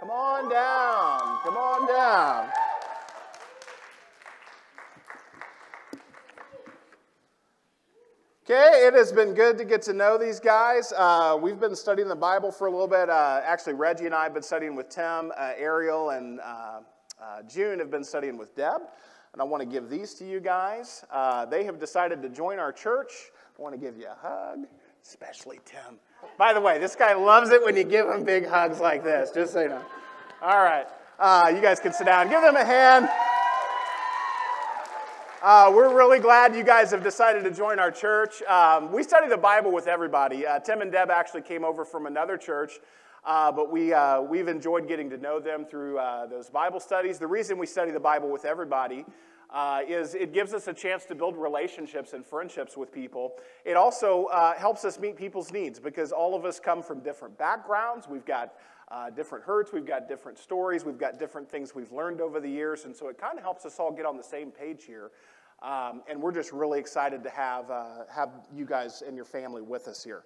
Come on down. Come on down. Okay, it has been good to get to know these guys. Uh, we've been studying the Bible for a little bit. Uh, actually, Reggie and I have been studying with Tim, uh, Ariel, and uh, uh, June have been studying with Deb. And I want to give these to you guys. Uh, they have decided to join our church. I want to give you a hug, especially Tim. By the way, this guy loves it when you give him big hugs like this, just so you know. All right, you guys can sit down. Give them a hand. Uh, we're really glad you guys have decided to join our church. Um, we study the Bible with everybody. Uh, Tim and Deb actually came over from another church, uh, but we, uh, we've enjoyed getting to know them through uh, those Bible studies. The reason we study the Bible with everybody uh, is it gives us a chance to build relationships and friendships with people. It also helps us meet people's needs because all of us come from different backgrounds. We've got uh, different hurts, we've got different stories, we've got different things we've learned over the years, and so it kind of helps us all get on the same page here. Um, and we're just really excited to have, uh, have you guys and your family with us here.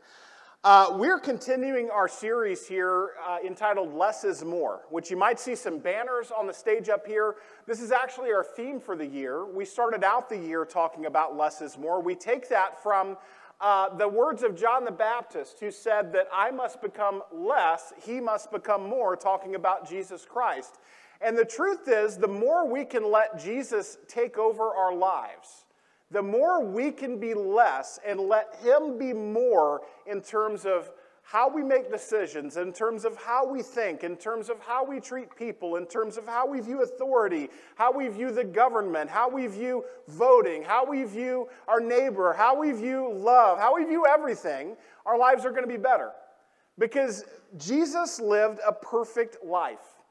Uh, we're continuing our series here uh, entitled Less is More, which you might see some banners on the stage up here. This is actually our theme for the year. We started out the year talking about less is more. We take that from uh, the words of John the Baptist, who said that I must become less, he must become more, talking about Jesus Christ. And the truth is, the more we can let Jesus take over our lives, the more we can be less and let him be more in terms of how we make decisions, in terms of how we think, in terms of how we treat people, in terms of how we view authority, how we view the government, how we view voting, how we view our neighbor, how we view love, how we view everything, our lives are going to be better. Because Jesus lived a perfect life.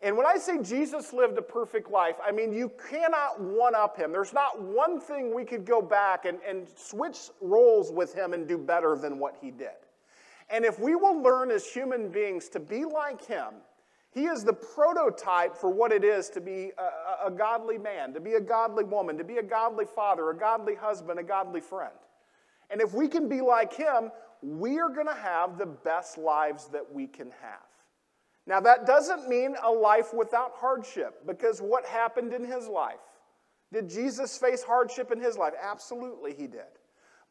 And when I say Jesus lived a perfect life, I mean you cannot one up him. There's not one thing we could go back and, and switch roles with him and do better than what he did. And if we will learn as human beings to be like him, he is the prototype for what it is to be a, a, godly man, to be a godly woman, to be a godly father, a godly husband, a godly friend. And if we can be like him, we are going to have the best lives that we can have. Now, that doesn't mean a life without hardship, because what happened in his life? Did Jesus face hardship in his life? Absolutely, he did.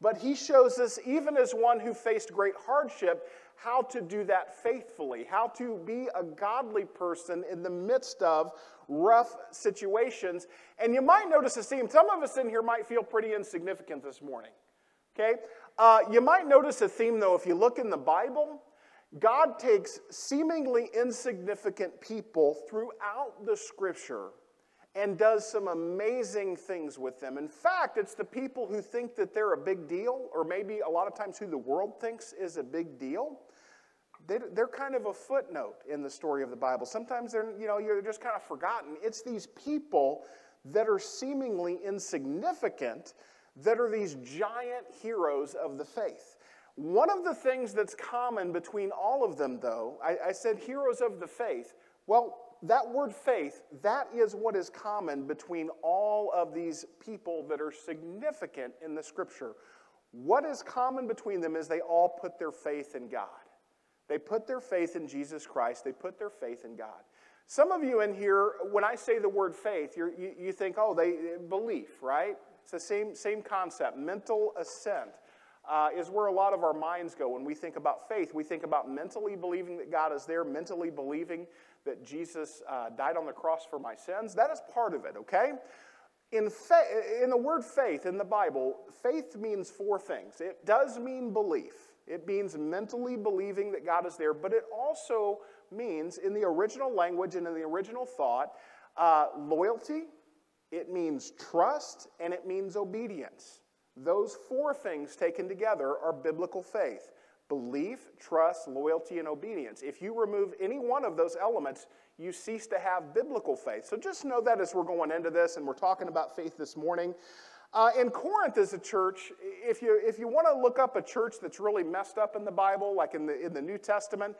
But he shows us, even as one who faced great hardship, how to do that faithfully, how to be a godly person in the midst of rough situations. And you might notice a theme. Some of us in here might feel pretty insignificant this morning. Okay? Uh, you might notice a theme, though, if you look in the Bible. God takes seemingly insignificant people throughout the scripture and does some amazing things with them. In fact, it's the people who think that they're a big deal, or maybe a lot of times who the world thinks is a big deal. They, are kind of a footnote in the story of the Bible. Sometimes they're, you know, you're just kind of forgotten. It's these people that are seemingly insignificant that are these giant heroes of the faith. One of the things that's common between all of them, though, I, I said heroes of the faith. Well, that word faith, that is what is common between all of these people that are significant in the scripture. What is common between them is they all put their faith in God. They put their faith in Jesus Christ, they put their faith in God. Some of you in here, when I say the word faith, you you, think, oh, they belief, right? It's the same, same concept. Mental assent uh, is where a lot of our minds go when we think about faith. We think about mentally believing that God is there, mentally believing that Jesus uh, died on the cross for my sins. That is part of it, okay? In, in the word faith in the Bible, faith means four things. It does mean belief, it means mentally believing that God is there, but it also means, in the original language and in the original thought, uh, loyalty, it means trust, and it means obedience. Those four things taken together are biblical faith belief, trust, loyalty, and obedience. If you remove any one of those elements, you cease to have biblical faith. So just know that as we're going into this and we're talking about faith this morning. Uh, in Corinth is a church, if you, if you want to look up a church that's really messed up in the Bible, like in the, in the New Testament,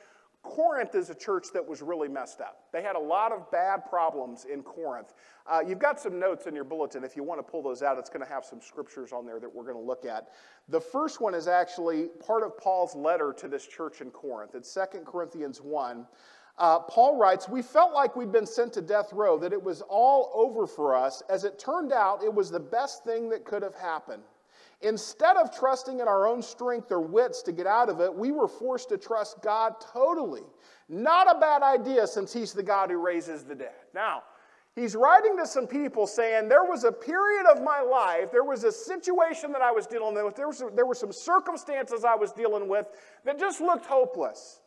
Corinth is a church that was really messed up. They had a lot of bad problems in Corinth. Uh, you've got some notes in your bulletin. If you want to pull those out, it's going to have some scriptures on there that we're going to look at. The first one is actually part of Paul's letter to this church in Corinth. It's 2 Corinthians 1. Uh, Paul writes, We felt like we'd been sent to death row, that it was all over for us. As it turned out, it was the best thing that could have happened. Instead of trusting in our own strength or wits to get out of it, we were forced to trust God totally. Not a bad idea since He's the God who raises the dead. Now, he's writing to some people saying, There was a period of my life, there was a situation that I was dealing with, there, was, there were some circumstances I was dealing with that just looked hopeless.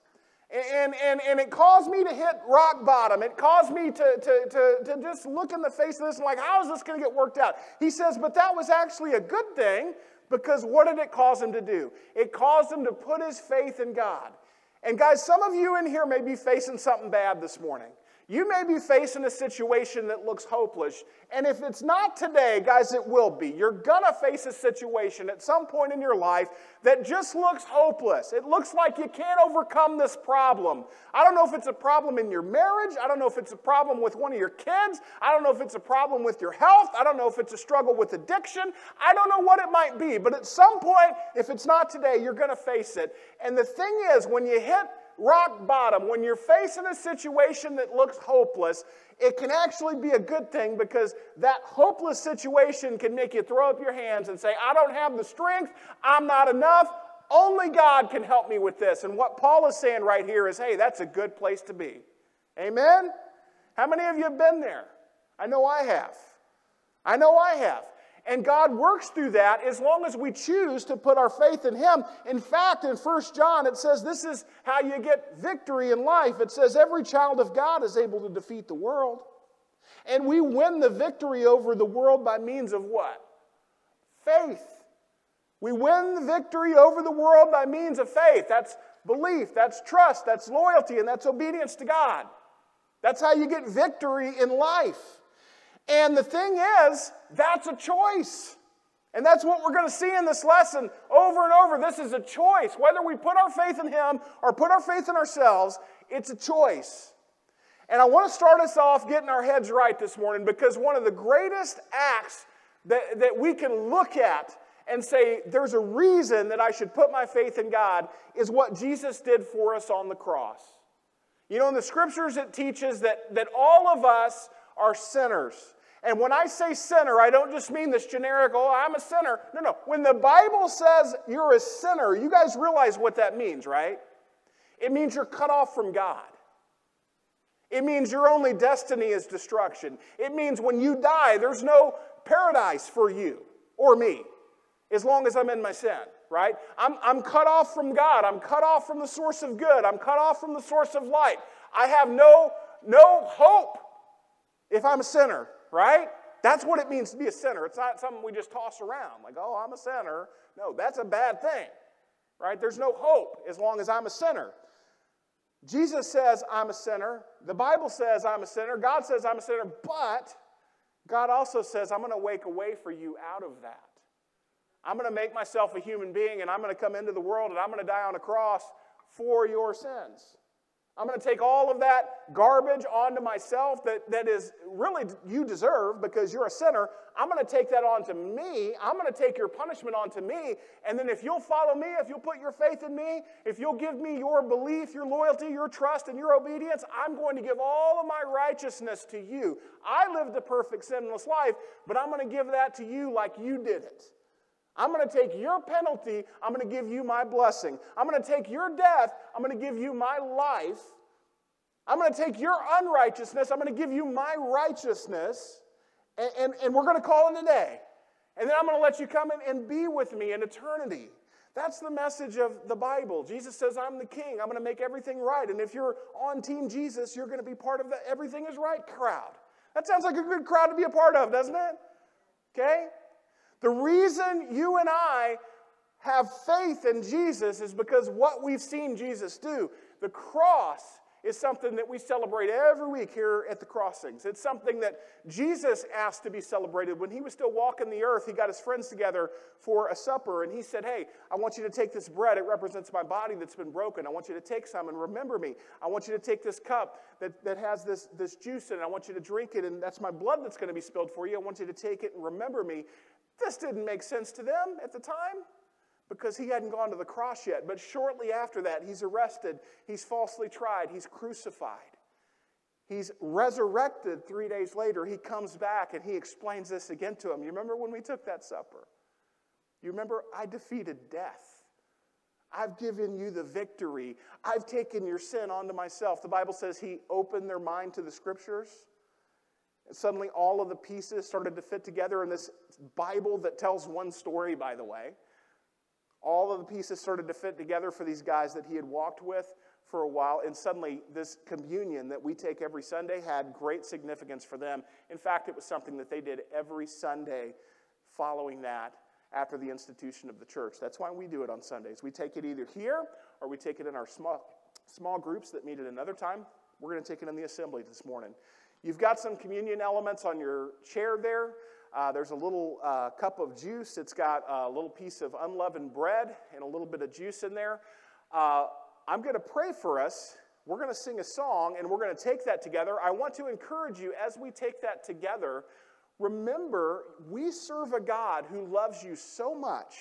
And, and, and it caused me to hit rock bottom. It caused me to, to, to, to just look in the face of this and, like, how is this going to get worked out? He says, but that was actually a good thing because what did it cause him to do? It caused him to put his faith in God. And, guys, some of you in here may be facing something bad this morning. You may be facing a situation that looks hopeless. And if it's not today, guys, it will be. You're going to face a situation at some point in your life that just looks hopeless. It looks like you can't overcome this problem. I don't know if it's a problem in your marriage. I don't know if it's a problem with one of your kids. I don't know if it's a problem with your health. I don't know if it's a struggle with addiction. I don't know what it might be. But at some point, if it's not today, you're going to face it. And the thing is, when you hit rock bottom, when you're facing a situation that looks hopeless, it can actually be a good thing because that hopeless situation can make you throw up your hands and say, I don't have the strength, I'm not enough. Only God can help me with this. And what Paul is saying right here is, hey, that's a good place to be. Amen? How many of you have been there? I know I have. I know I have. And God works through that as long as we choose to put our faith in Him. In fact, in 1 John, it says this is how you get victory in life. It says every child of God is able to defeat the world. And we win the victory over the world by means of what? Faith. We win the victory over the world by means of faith. That's belief, that's trust, that's loyalty, and that's obedience to God. That's how you get victory in life. And the thing is, that's a choice. And that's what we're going to see in this lesson over and over. This is a choice. Whether we put our faith in Him or put our faith in ourselves, it's a choice. And I want to start us off getting our heads right this morning because one of the greatest acts that, that we can look at and say, there's a reason that I should put my faith in God is what Jesus did for us on the cross. You know, in the scriptures, it teaches that, that all of us are sinners. And when I say sinner, I don't just mean this generic, oh, I'm a sinner. No, no. When the Bible says you're a sinner, you guys realize what that means, right? It means you're cut off from God. It means your only destiny is destruction. It means when you die, there's no paradise for you or me as long as I'm in my sin, right? I'm, I'm cut off from God. I'm cut off from the source of good. I'm cut off from the source of light. I have no, no hope if I'm a sinner, right? That's what it means to be a sinner. It's not something we just toss around like, oh, I'm a sinner. No, that's a bad thing, right? There's no hope as long as I'm a sinner. Jesus says I'm a sinner. The Bible says I'm a sinner. God says I'm a sinner. But God also says I'm going to wake a way for you out of that. I'm going to make myself a human being and I'm going to come into the world and I'm going to die on a cross for your sins. I'm going to take all of that garbage onto myself that, that is really you deserve because you're a sinner. I'm going to take that onto me. I'm going to take your punishment onto me. And then if you'll follow me, if you'll put your faith in me, if you'll give me your belief, your loyalty, your trust, and your obedience, I'm going to give all of my righteousness to you. I lived a perfect, sinless life, but I'm going to give that to you like you did it. I'm going to take your penalty, I'm going to give you my blessing. I'm going to take your death, I'm going to give you my life. I'm going to take your unrighteousness, I'm going to give you my righteousness, and, and, and we're going to call it a day. And then I'm going to let you come in and be with me in eternity. That's the message of the Bible. Jesus says, I'm the king. I'm going to make everything right. And if you're on Team Jesus, you're going to be part of the everything is right crowd. That sounds like a good crowd to be a part of, doesn't it? Okay? The reason you and I have faith in Jesus is because what we've seen Jesus do. The cross is something that we celebrate every week here at the crossings. It's something that Jesus asked to be celebrated. When he was still walking the earth, he got his friends together for a supper and he said, Hey, I want you to take this bread. It represents my body that's been broken. I want you to take some and remember me. I want you to take this cup that, that has this, this juice in it. I want you to drink it, and that's my blood that's going to be spilled for you. I want you to take it and remember me. This didn't make sense to them at the time because he hadn't gone to the cross yet. But shortly after that, he's arrested, he's falsely tried, he's crucified. He's resurrected three days later. He comes back and he explains this again to him. You remember when we took that supper? You remember, I defeated death. I've given you the victory. I've taken your sin onto myself. The Bible says he opened their mind to the scriptures. Suddenly, all of the pieces started to fit together in this Bible that tells one story, by the way. All of the pieces started to fit together for these guys that he had walked with for a while, and suddenly this communion that we take every Sunday had great significance for them. In fact, it was something that they did every Sunday following that after the institution of the church. That's why we do it on Sundays. We take it either here or we take it in our small, small groups that meet at another time. We're going to take it in the assembly this morning. You've got some communion elements on your chair there. Uh, there's a little uh, cup of juice. It's got a little piece of unleavened bread and a little bit of juice in there. Uh, I'm going to pray for us. We're going to sing a song and we're going to take that together. I want to encourage you as we take that together, remember we serve a God who loves you so much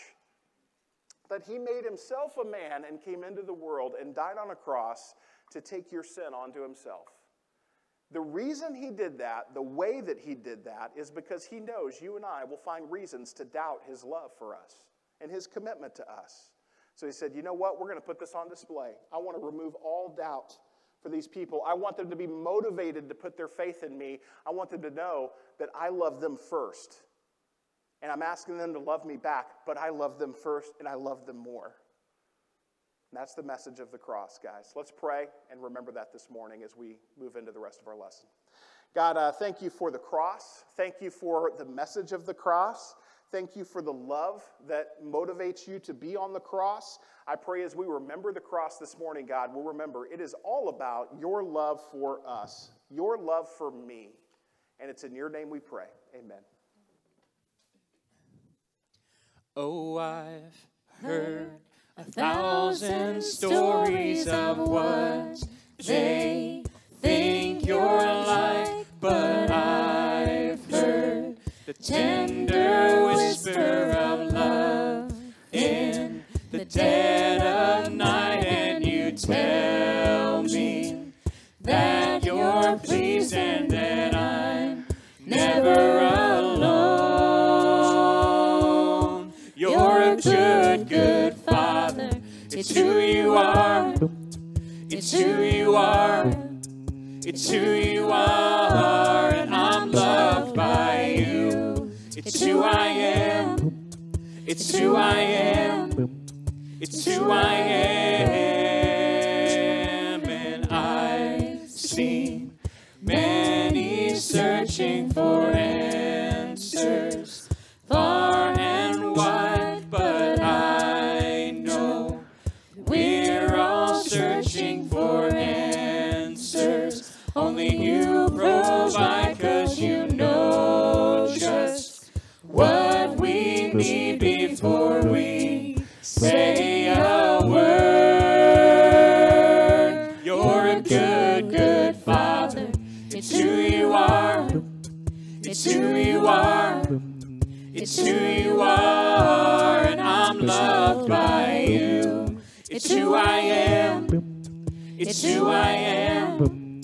that he made himself a man and came into the world and died on a cross to take your sin onto himself. The reason he did that, the way that he did that, is because he knows you and I will find reasons to doubt his love for us and his commitment to us. So he said, You know what? We're going to put this on display. I want to remove all doubt for these people. I want them to be motivated to put their faith in me. I want them to know that I love them first. And I'm asking them to love me back, but I love them first and I love them more. And that's the message of the cross, guys. Let's pray and remember that this morning as we move into the rest of our lesson. God, uh, thank you for the cross. Thank you for the message of the cross. Thank you for the love that motivates you to be on the cross. I pray as we remember the cross this morning, God, we'll remember it is all about your love for us, your love for me. And it's in your name we pray. Amen. Oh, I've heard a thousand stories of what they think you're like, but I've heard the tender whisper of love in the dead of night, and you tell me that you're pleased and that I'm never alone. You're a good, good father. It's who you are. It's who you are. It's who you are, and I'm loved by you. It's who I am. It's who I am. It's who I am, and I've seen many searching for answers say a word. You're a good, good father. It's who you are. It's who you are. It's who you are, and I'm loved by you. It's who I am. It's who I am.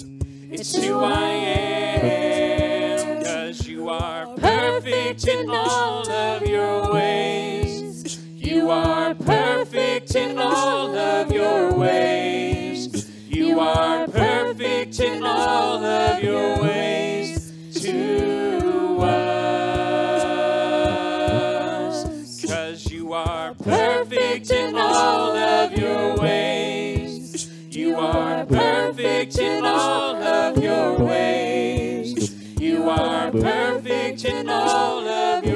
It's who I am. Cause you are perfect in all of your ways. You are perfect in all of your ways. You are perfect in all of your ways to us. Cause you are perfect in all of your ways. You are perfect in all of your ways. You are perfect in all of your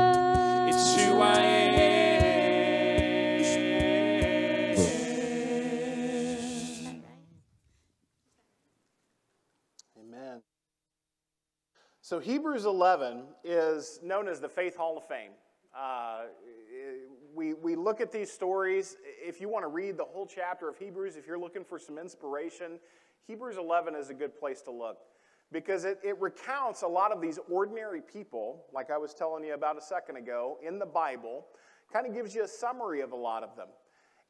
Hebrews 11 is known as the Faith Hall of Fame. Uh, we, we look at these stories. If you want to read the whole chapter of Hebrews, if you're looking for some inspiration, Hebrews 11 is a good place to look because it, it recounts a lot of these ordinary people, like I was telling you about a second ago, in the Bible, kind of gives you a summary of a lot of them.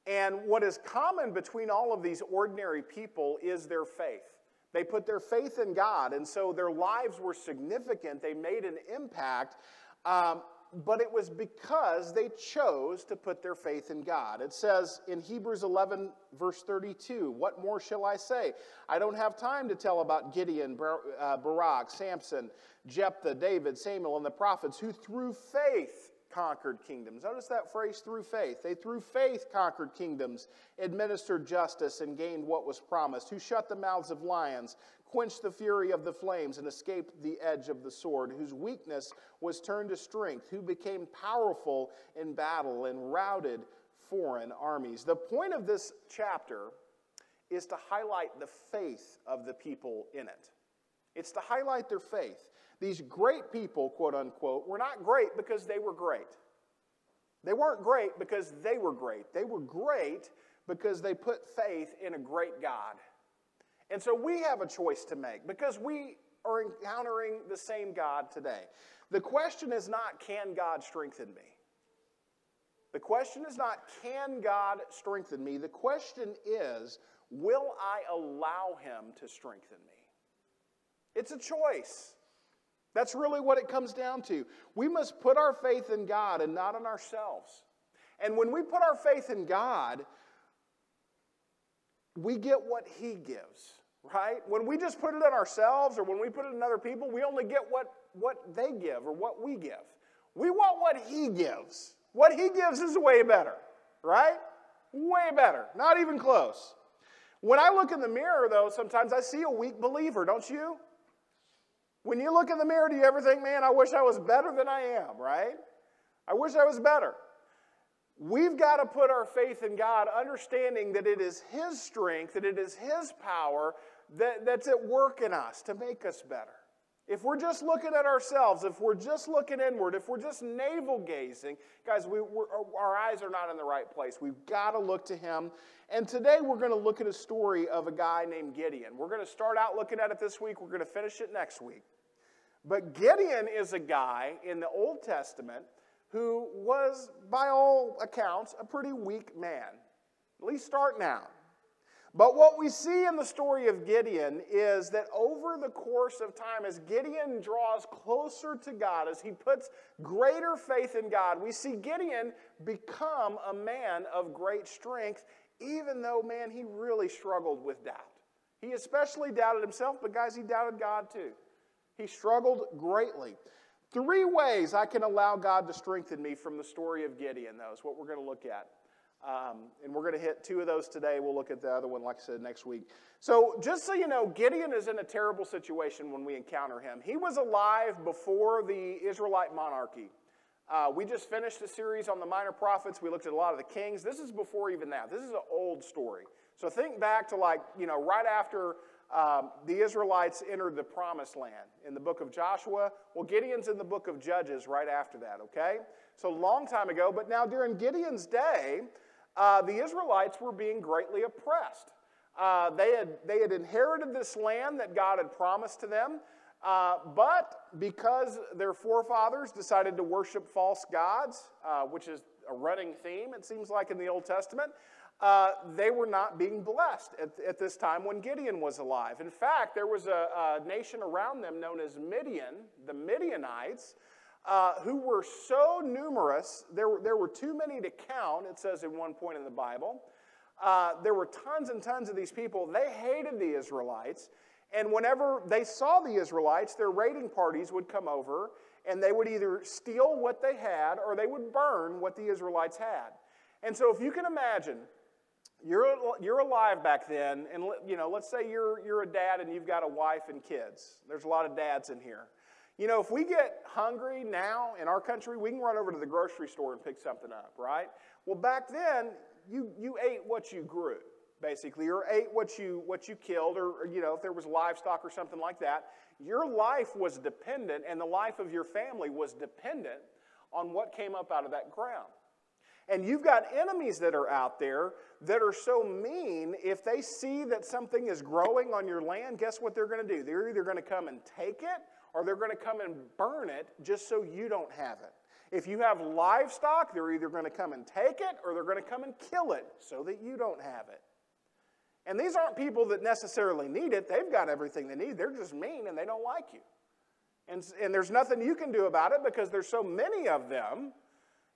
And what is common between all of these ordinary people is their faith. They put their faith in God, and so their lives were significant. They made an impact, um, but it was because they chose to put their faith in God. It says in Hebrews 11, verse 32, What more shall I say? I don't have time to tell about Gideon, uh, Barak, Samson, Jephthah, David, Samuel, and the prophets who through faith conquered kingdoms. Notice that phrase through faith. They through faith conquered kingdoms, administered justice, and gained what was promised, who shut the mouths of lions, quenched the fury of the flames, and escaped the edge of the sword, whose weakness was turned to strength, who became powerful in battle and routed foreign armies. The point of this chapter is to highlight the faith of the people in it. It's to highlight their faith. These great people, quote unquote, were not great because they were great. They weren't great because they were great. They were great because they put faith in a great God. And so we have a choice to make because we are encountering the same God today. The question is not, can God strengthen me? The question is not, can God strengthen me? The question is, will I allow Him to strengthen me? It's a choice. That's really what it comes down to. We must put our faith in God and not in ourselves. And when we put our faith in God, we get what He gives, right? When we just put it in ourselves or when we put it in other people, we only get what, what they give or what we give. We want what He gives. What He gives is way better, right? Way better. Not even close. When I look in the mirror, though, sometimes I see a weak believer, don't you? When you look in the mirror, do you ever think, man, I wish I was better than I am, right? I wish I was better. We've got to put our faith in God, understanding that it is His strength, that it is His power that, that's at work in us to make us better. If we're just looking at ourselves, if we're just looking inward, if we're just navel gazing, guys, we, our eyes are not in the right place. We've got to look to Him. And today we're going to look at a story of a guy named Gideon. We're going to start out looking at it this week, we're going to finish it next week. But Gideon is a guy in the Old Testament who was, by all accounts, a pretty weak man, at least starting out. But what we see in the story of Gideon is that over the course of time, as Gideon draws closer to God, as he puts greater faith in God, we see Gideon become a man of great strength, even though, man, he really struggled with doubt. He especially doubted himself, but guys, he doubted God too. He struggled greatly. Three ways I can allow God to strengthen me from the story of Gideon, though, is what we're going to look at. Um, and we're going to hit two of those today. We'll look at the other one, like I said, next week. So, just so you know, Gideon is in a terrible situation when we encounter him. He was alive before the Israelite monarchy. Uh, we just finished a series on the minor prophets. We looked at a lot of the kings. This is before even that. This is an old story. So, think back to like, you know, right after um, the Israelites entered the promised land in the book of Joshua. Well, Gideon's in the book of Judges right after that, okay? So, a long time ago, but now during Gideon's day, uh, the Israelites were being greatly oppressed. Uh, they, had, they had inherited this land that God had promised to them, uh, but because their forefathers decided to worship false gods, uh, which is a running theme, it seems like, in the Old Testament, uh, they were not being blessed at, at, this time when Gideon was alive. In fact, there was a, a nation around them known as Midian, the Midianites, uh, who were so numerous, there were, there were too many to count, it says in one point in the Bible. Uh, there were tons and tons of these people. They hated the Israelites. And whenever they saw the Israelites, their raiding parties would come over and they would either steal what they had or they would burn what the Israelites had. And so, if you can imagine, you're, you're alive back then, and you know, let's say you're, you're a dad and you've got a wife and kids. There's a lot of dads in here. You know, if we get hungry now in our country, we can run over to the grocery store and pick something up, right? Well, back then, you, you ate what you grew, basically, or ate what you, what you killed, or, or, you know, if there was livestock or something like that. Your life was dependent, and the life of your family was dependent on what came up out of that ground. And you've got enemies that are out there that are so mean, if they see that something is growing on your land, guess what they're going to do? They're either going to come and take it or they're going to come and burn it just so you don't have it. If you have livestock, they're either going to come and take it or they're going to come and kill it so that you don't have it. And these aren't people that necessarily need it. They've got everything they need. They're just mean and they don't like you. And, and there's nothing you can do about it because there's so many of them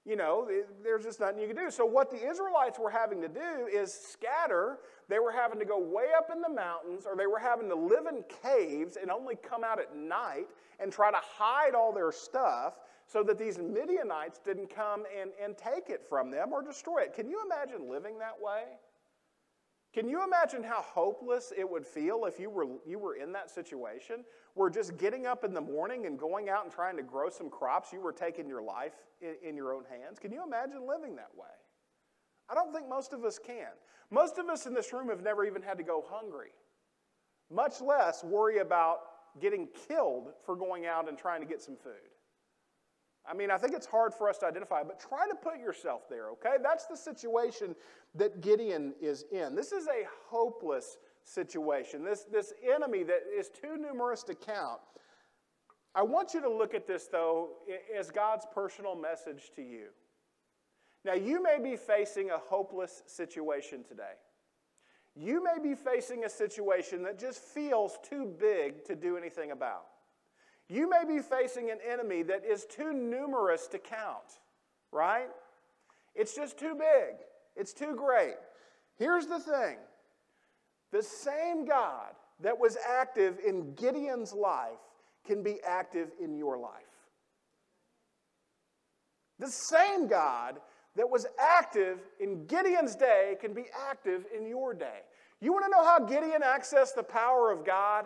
you know, there's just nothing you can do. So, what the Israelites were having to do is scatter. They were having to go way up in the mountains, or they were having to live in caves and only come out at night and try to hide all their stuff so that these Midianites didn't come and, and take it from them or destroy it. Can you imagine living that way? Can you imagine how hopeless it would feel if you were, you were in that situation where just getting up in the morning and going out and trying to grow some crops, you were taking your life in, in your own hands? Can you imagine living that way? I don't think most of us can. Most of us in this room have never even had to go hungry, much less worry about getting killed for going out and trying to get some food. I mean, I think it's hard for us to identify, but try to put yourself there, okay? That's the situation that Gideon is in. This is a hopeless situation, this, this enemy that is too numerous to count. I want you to look at this, though, as God's personal message to you. Now, you may be facing a hopeless situation today. You may be facing a situation that just feels too big to do anything about. You may be facing an enemy that is too numerous to count, right? It's just too big, it's too great. Here's the thing the same God that was active in Gideon's life can be active in your life. The same God that was active in Gideon's day can be active in your day. You want to know how Gideon accessed the power of God?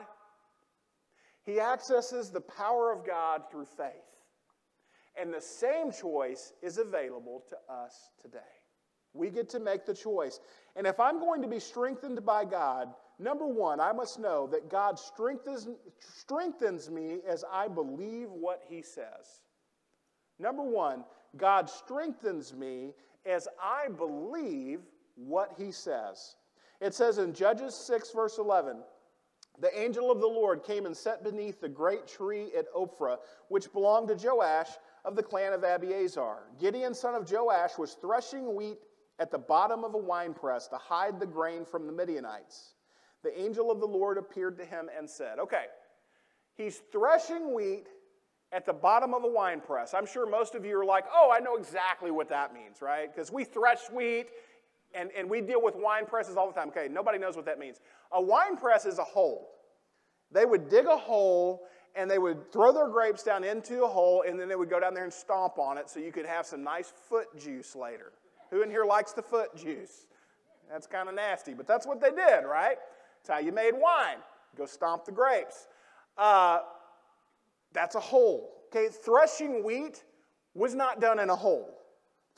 He accesses the power of God through faith. And the same choice is available to us today. We get to make the choice. And if I'm going to be strengthened by God, number one, I must know that God strengthens, strengthens me as I believe what He says. Number one, God strengthens me as I believe what He says. It says in Judges 6, verse 11, the angel of the Lord came and sat beneath the great tree at Ophrah, which belonged to Joash of the clan of Abiezer. Gideon, son of Joash, was threshing wheat at the bottom of a winepress to hide the grain from the Midianites. The angel of the Lord appeared to him and said, Okay, he's threshing wheat at the bottom of a winepress. I'm sure most of you are like, Oh, I know exactly what that means, right? Because we thresh wheat and, and we deal with wine presses all the time. Okay, nobody knows what that means. A wine press is a hole. They would dig a hole and they would throw their grapes down into a hole and then they would go down there and stomp on it so you could have some nice foot juice later. Who in here likes the foot juice? That's kind of nasty, but that's what they did, right? That's how you made wine. Go stomp the grapes. Uh, that's a hole. Okay, threshing wheat was not done in a hole.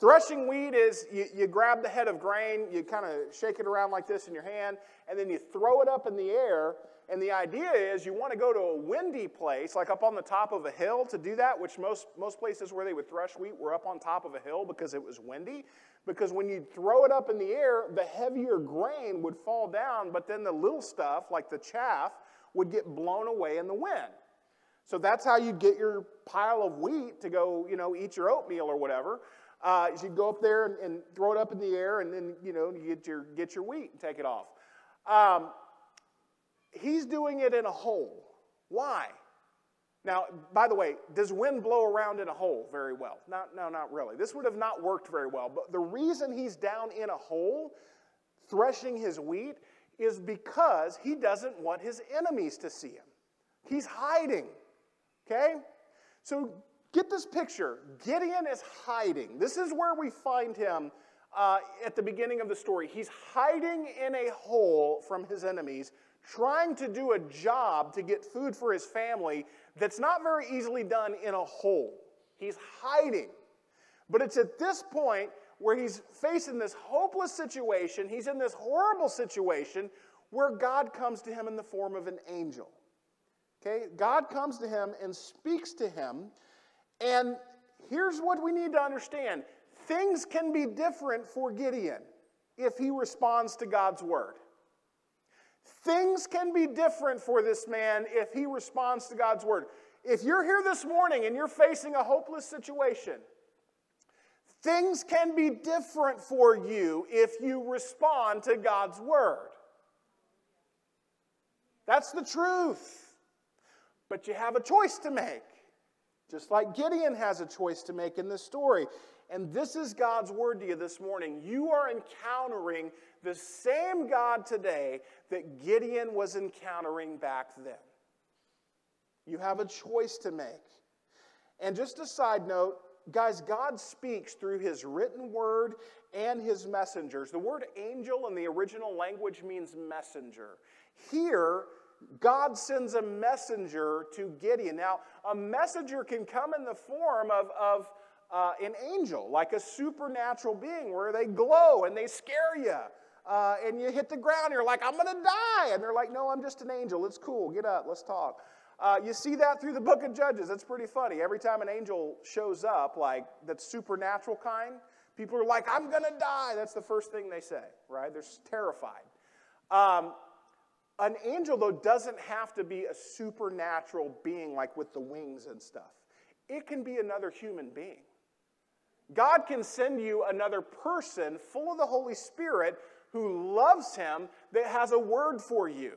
Threshing wheat is you, you grab the head of grain, you kind of shake it around like this in your hand, and then you throw it up in the air, And the idea is you want to go to a windy place, like up on the top of a hill to do that, which most, most places where they would thresh wheat were up on top of a hill because it was windy. Because when you throw it up in the air, the heavier grain would fall down, but then the little stuff, like the chaff, would get blown away in the wind. So that's how you'd get your pile of wheat to go, you know, eat your oatmeal or whatever. Uh, is you'd go up there and, and, throw it up in the air, and then, you know, you get your, get your wheat and take it off. Um, he's doing it in a hole. Why? Now, by the way, does wind blow around in a hole very well? Not, no, not really. This would have not worked very well. But the reason he's down in a hole, threshing his wheat, is because he doesn't want his enemies to see him. He's hiding. Okay? So get this picture. Gideon is hiding. This is where we find him uh, at the beginning of the story. He's hiding in a hole from his enemies, trying to do a job to get food for his family that's not very easily done in a hole. He's hiding. But it's at this point where he's facing this hopeless situation, he's in this horrible situation where God comes to him in the form of an angel. Okay? God comes to him and speaks to him. And here's what we need to understand things can be different for Gideon if he responds to God's word. Things can be different for this man if he responds to God's word. If you're here this morning and you're facing a hopeless situation, things can be different for you if you respond to God's word. That's the truth. But you have a choice to make, just like Gideon has a choice to make in this story. And this is God's word to you this morning. You are encountering the same God today that Gideon was encountering back then. You have a choice to make. And just a side note, guys, God speaks through his written word and his messengers. The word angel in the original language means messenger. Here, God sends a messenger to Gideon. Now, a messenger can come in the form of, of uh, an angel, like a supernatural being where they glow and they scare you. Uh, and you hit the ground, and you're like, I'm gonna die. And they're like, No, I'm just an angel. It's cool. Get up, let's talk. Uh, you see that through the book of Judges. That's pretty funny. Every time an angel shows up, like that supernatural kind, people are like, I'm gonna die. That's the first thing they say, right? They're terrified. Um, an angel, though, doesn't have to be a supernatural being like with the wings and stuff, it can be another human being. God can send you another person full of the Holy Spirit who loves Him that has a word for you.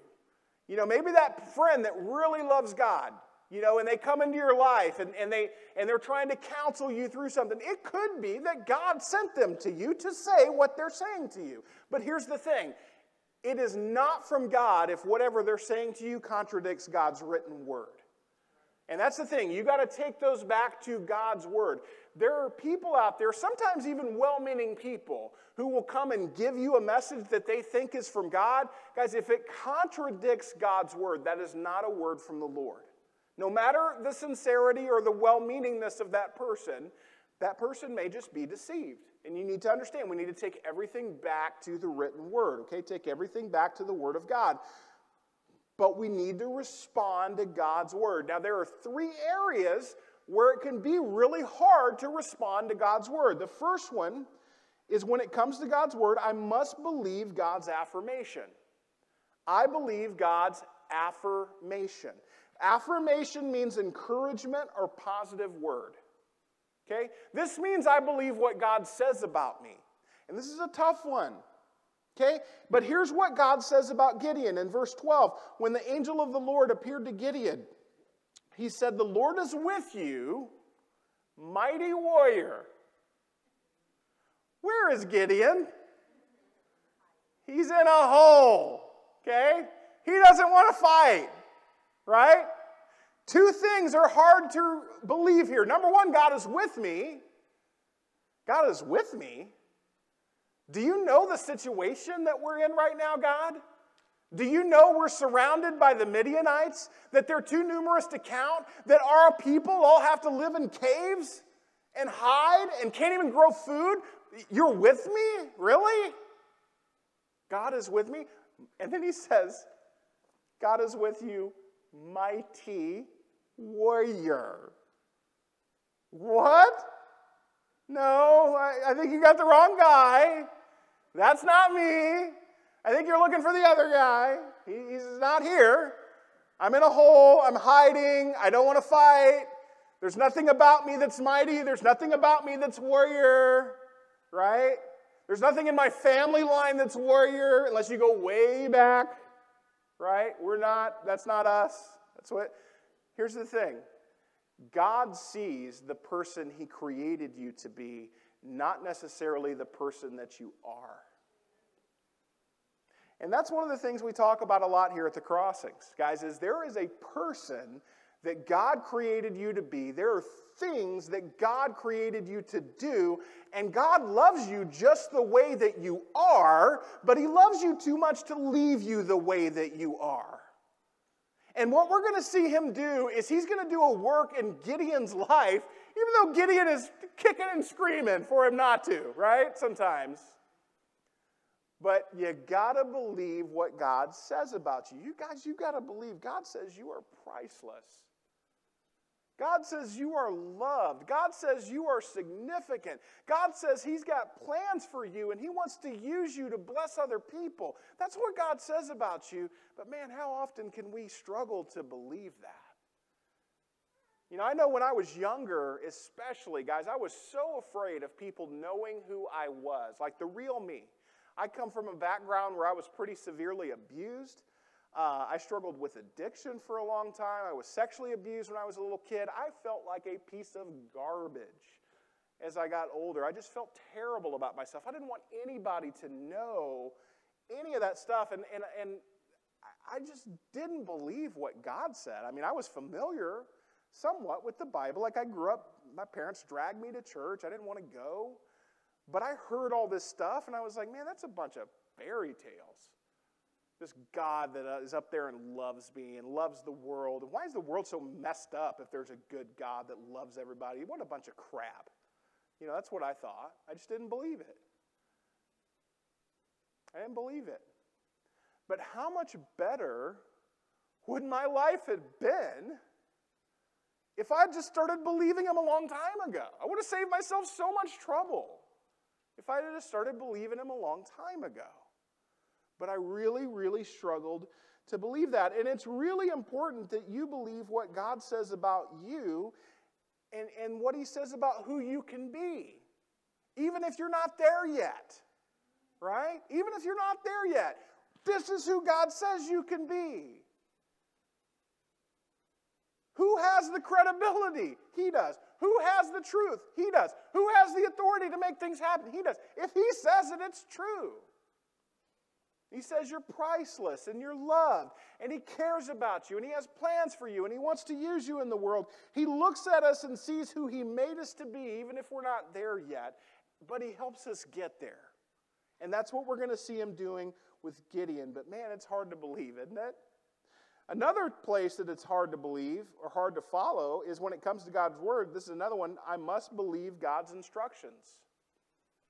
You know, maybe that friend that really loves God, you know, and they come into your life and, and, they, and they're trying to counsel you through something. It could be that God sent them to you to say what they're saying to you. But here's the thing it is not from God if whatever they're saying to you contradicts God's written word. And that's the thing, you got to take those back to God's word. There are people out there, sometimes even well meaning people, who will come and give you a message that they think is from God. Guys, if it contradicts God's word, that is not a word from the Lord. No matter the sincerity or the well meaningness of that person, that person may just be deceived. And you need to understand, we need to take everything back to the written word, okay? Take everything back to the word of God. But we need to respond to God's word. Now, there are three areas where it can be really hard to respond to God's word. The first one is when it comes to God's word, I must believe God's affirmation. I believe God's affirmation. Affirmation means encouragement or positive word. Okay? This means I believe what God says about me. And this is a tough one. Okay? But here's what God says about Gideon in verse 12. When the angel of the Lord appeared to Gideon, he said, The Lord is with you, mighty warrior. Where is Gideon? He's in a hole. Okay? He doesn't want to fight, right? Two things are hard to believe here. Number one, God is with me. God is with me. Do you know the situation that we're in right now, God? Do you know we're surrounded by the Midianites? That they're too numerous to count? That our people all have to live in caves and hide and can't even grow food? You're with me? Really? God is with me? And then he says, God is with you, mighty warrior. What? No, I, I think you got the wrong guy. That's not me. I think you're looking for the other guy. He, he's not here. I'm in a hole. I'm hiding. I don't want to fight. There's nothing about me that's mighty. There's nothing about me that's warrior, right? There's nothing in my family line that's warrior unless you go way back, right? We're not, that's not us. That's what, here's the thing God sees the person He created you to be, not necessarily the person that you are. And that's one of the things we talk about a lot here at the crossings, guys, is there is a person that God created you to be. There are things that God created you to do, and God loves you just the way that you are, but He loves you too much to leave you the way that you are. And what we're going to see him do is he's going to do a work in Gideon's life, even though Gideon is kicking and screaming for him not to, right? Sometimes. But you got to believe what God says about you. You guys, you got to believe God says you are priceless. God says you are loved. God says you are significant. God says He's got plans for you and He wants to use you to bless other people. That's what God says about you. But man, how often can we struggle to believe that? You know, I know when I was younger, especially, guys, I was so afraid of people knowing who I was, like the real me. I come from a background where I was pretty severely abused. Uh, I struggled with addiction for a long time. I was sexually abused when I was a little kid. I felt like a piece of garbage as I got older. I just felt terrible about myself. I didn't want anybody to know any of that stuff. And, and, and I just didn't believe what God said. I mean, I was familiar somewhat with the Bible. Like I grew up, my parents dragged me to church. I didn't want to go. But I heard all this stuff and I was like, man, that's a bunch of fairy tales. This God that uh, up there and loves me and loves the world. Why is the world so messed up if there's a good God that loves everybody? What a bunch of crap. You know, that's what I thought. I just didn't believe it. I didn't believe it. But how much better would my life have been if I just started believing him a long time ago? I would have saved myself so much trouble if I had just started believing him a long time ago. But I really, really struggled to believe that. And it's really important that you believe what God says about you and, and what He says about who you can be, even if you're not there yet, right? Even if you're not there yet, this is who God says you can be. Who has the credibility? He does. Who has the truth? He does. Who has the authority to make things happen? He does. If He says it, it's true. He says you're priceless and you're loved, and He cares about you, and He has plans for you, and He wants to use you in the world. He looks at us and sees who He made us to be, even if we're not there yet, but He helps us get there. And that's what we're going to see Him doing with Gideon. But man, it's hard to believe, isn't it? Another place that it's hard to believe or hard to follow is when it comes to God's Word. This is another one. I must believe God's instructions.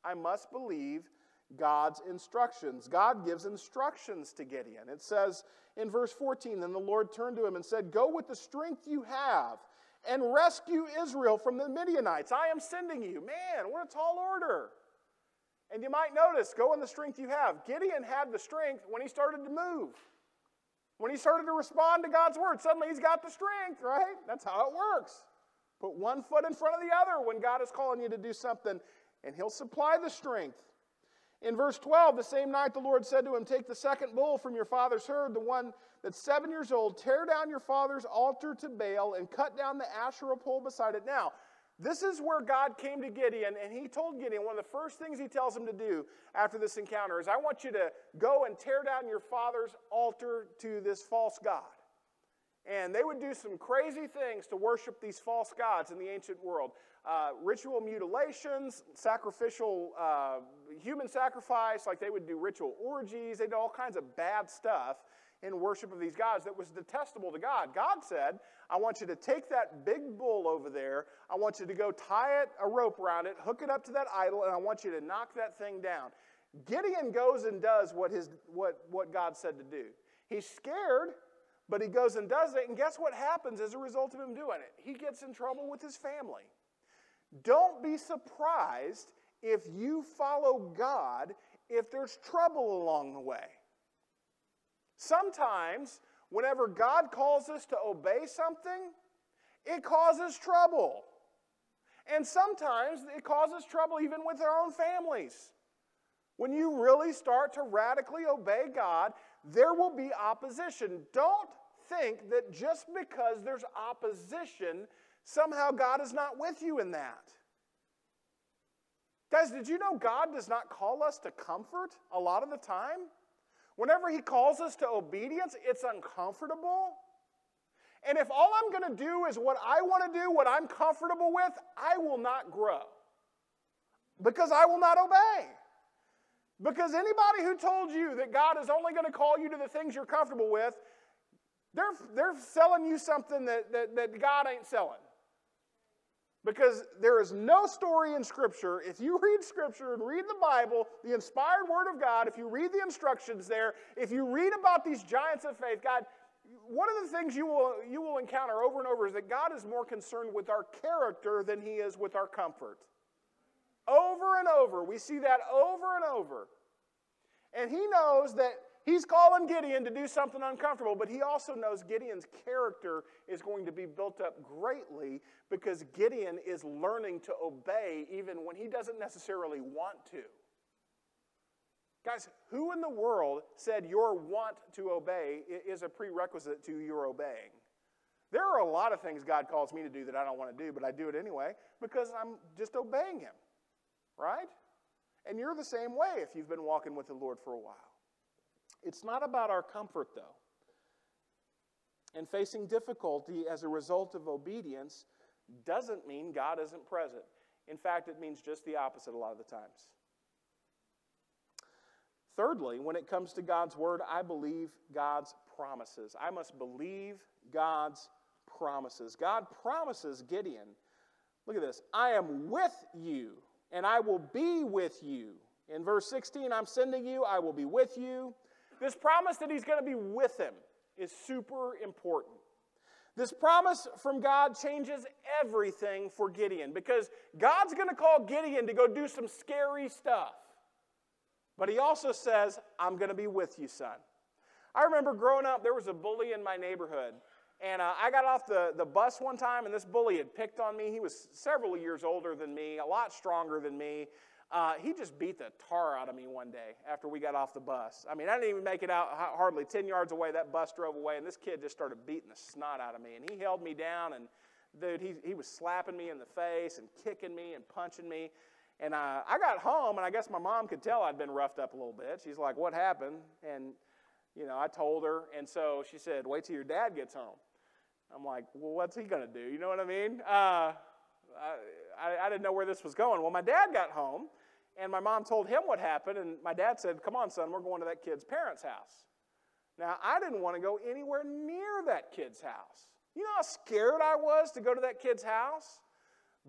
I must believe God's instructions. God gives instructions to Gideon. It says in verse 14 Then the Lord turned to him and said, Go with the strength you have and rescue Israel from the Midianites. I am sending you. Man, what a tall order. And you might notice, go in the strength you have. Gideon had the strength when he started to move. When he started to respond to God's word, suddenly he's got the strength, right? That's how it works. Put one foot in front of the other when God is calling you to do something, and he'll supply the strength. In verse 12, the same night the Lord said to him, Take the second bull from your father's herd, the one that's seven years old, tear down your father's altar to Baal, and cut down the Asherah pole beside it. Now, this is where God came to Gideon, and he told Gideon one of the first things he tells him to do after this encounter is, I want you to go and tear down your father's altar to this false God. And they would do some crazy things to worship these false gods in the ancient world uh, ritual mutilations, sacrificial uh, human sacrifice, like they would do ritual orgies, they did all kinds of bad stuff in worship of these gods that was detestable to God. God said, I want you to take that big bull over there, I want you to go tie it, a rope around it, hook it up to that idol, and I want you to knock that thing down. Gideon goes and does what, his, what, what God said to do. He's scared, But he goes and does it, and guess what happens as a result of him doing it? He gets in trouble with his family. Don't be surprised if you follow God if there's trouble along the way. Sometimes, whenever God calls us to obey something, it causes trouble. And sometimes it causes trouble even with our own families. When you really start to radically obey God, there will be opposition. Don't think that just because there's opposition, somehow God is not with you in that. Guys, did you know God does not call us to comfort a lot of the time? Whenever He calls us to obedience, it's uncomfortable. And if all I'm going to do is what I want to do, what I'm comfortable with, I will not grow because I will not obey. Because anybody who told you that God is only going to call you to the things you're comfortable with, they're, they're selling you something that, that, that God ain't selling. Because there is no story in Scripture. If you read Scripture and read the Bible, the inspired Word of God, if you read the instructions there, if you read about these giants of faith, God, one of the things you will, you will encounter over and over is that God is more concerned with our character than He is with our comfort. Over and over. We see that over and over. And He knows that He's calling Gideon to do something uncomfortable, but he also knows Gideon's character is going to be built up greatly because Gideon is learning to obey even when he doesn't necessarily want to. Guys, who in the world said your want to obey is a prerequisite to your obeying? There are a lot of things God calls me to do that I don't want to do, but I do it anyway because I'm just obeying Him, right? And you're the same way if you've been walking with the Lord for a while. It's not about our comfort, though. And facing difficulty as a result of obedience doesn't mean God isn't present. In fact, it means just the opposite a lot of the times. Thirdly, when it comes to God's word, I believe God's promises. I must believe God's promises. God promises Gideon, look at this, I am with you and I will be with you. In verse 16, I'm sending you, I will be with you. This promise that he's going to be with him is super important. This promise from God changes everything for Gideon because God's going to call Gideon to go do some scary stuff. But he also says, I'm going to be with you, son. I remember growing up, there was a bully in my neighborhood. And uh, I got off the, the bus one time, and this bully had picked on me. He was several years older than me, a lot stronger than me. Uh, he just beat the tar out of me one day after we got off the bus. I mean, I didn't even make it out hardly 10 yards away. That bus drove away, and this kid just started beating the snot out of me. And he held me down, and dude, he, he was slapping me in the face and kicking me and punching me. And uh, I got home, and I guess my mom could tell I'd been roughed up a little bit. She's like, What happened? And, you know, I told her. And so she said, Wait till your dad gets home. I'm like, Well, what's he going to do? You know what I mean? Uh, I, I didn't know where this was going. Well, my dad got home, and my mom told him what happened. And my dad said, Come on, son, we're going to that kid's parents' house. Now, I didn't want to go anywhere near that kid's house. You know how scared I was to go to that kid's house?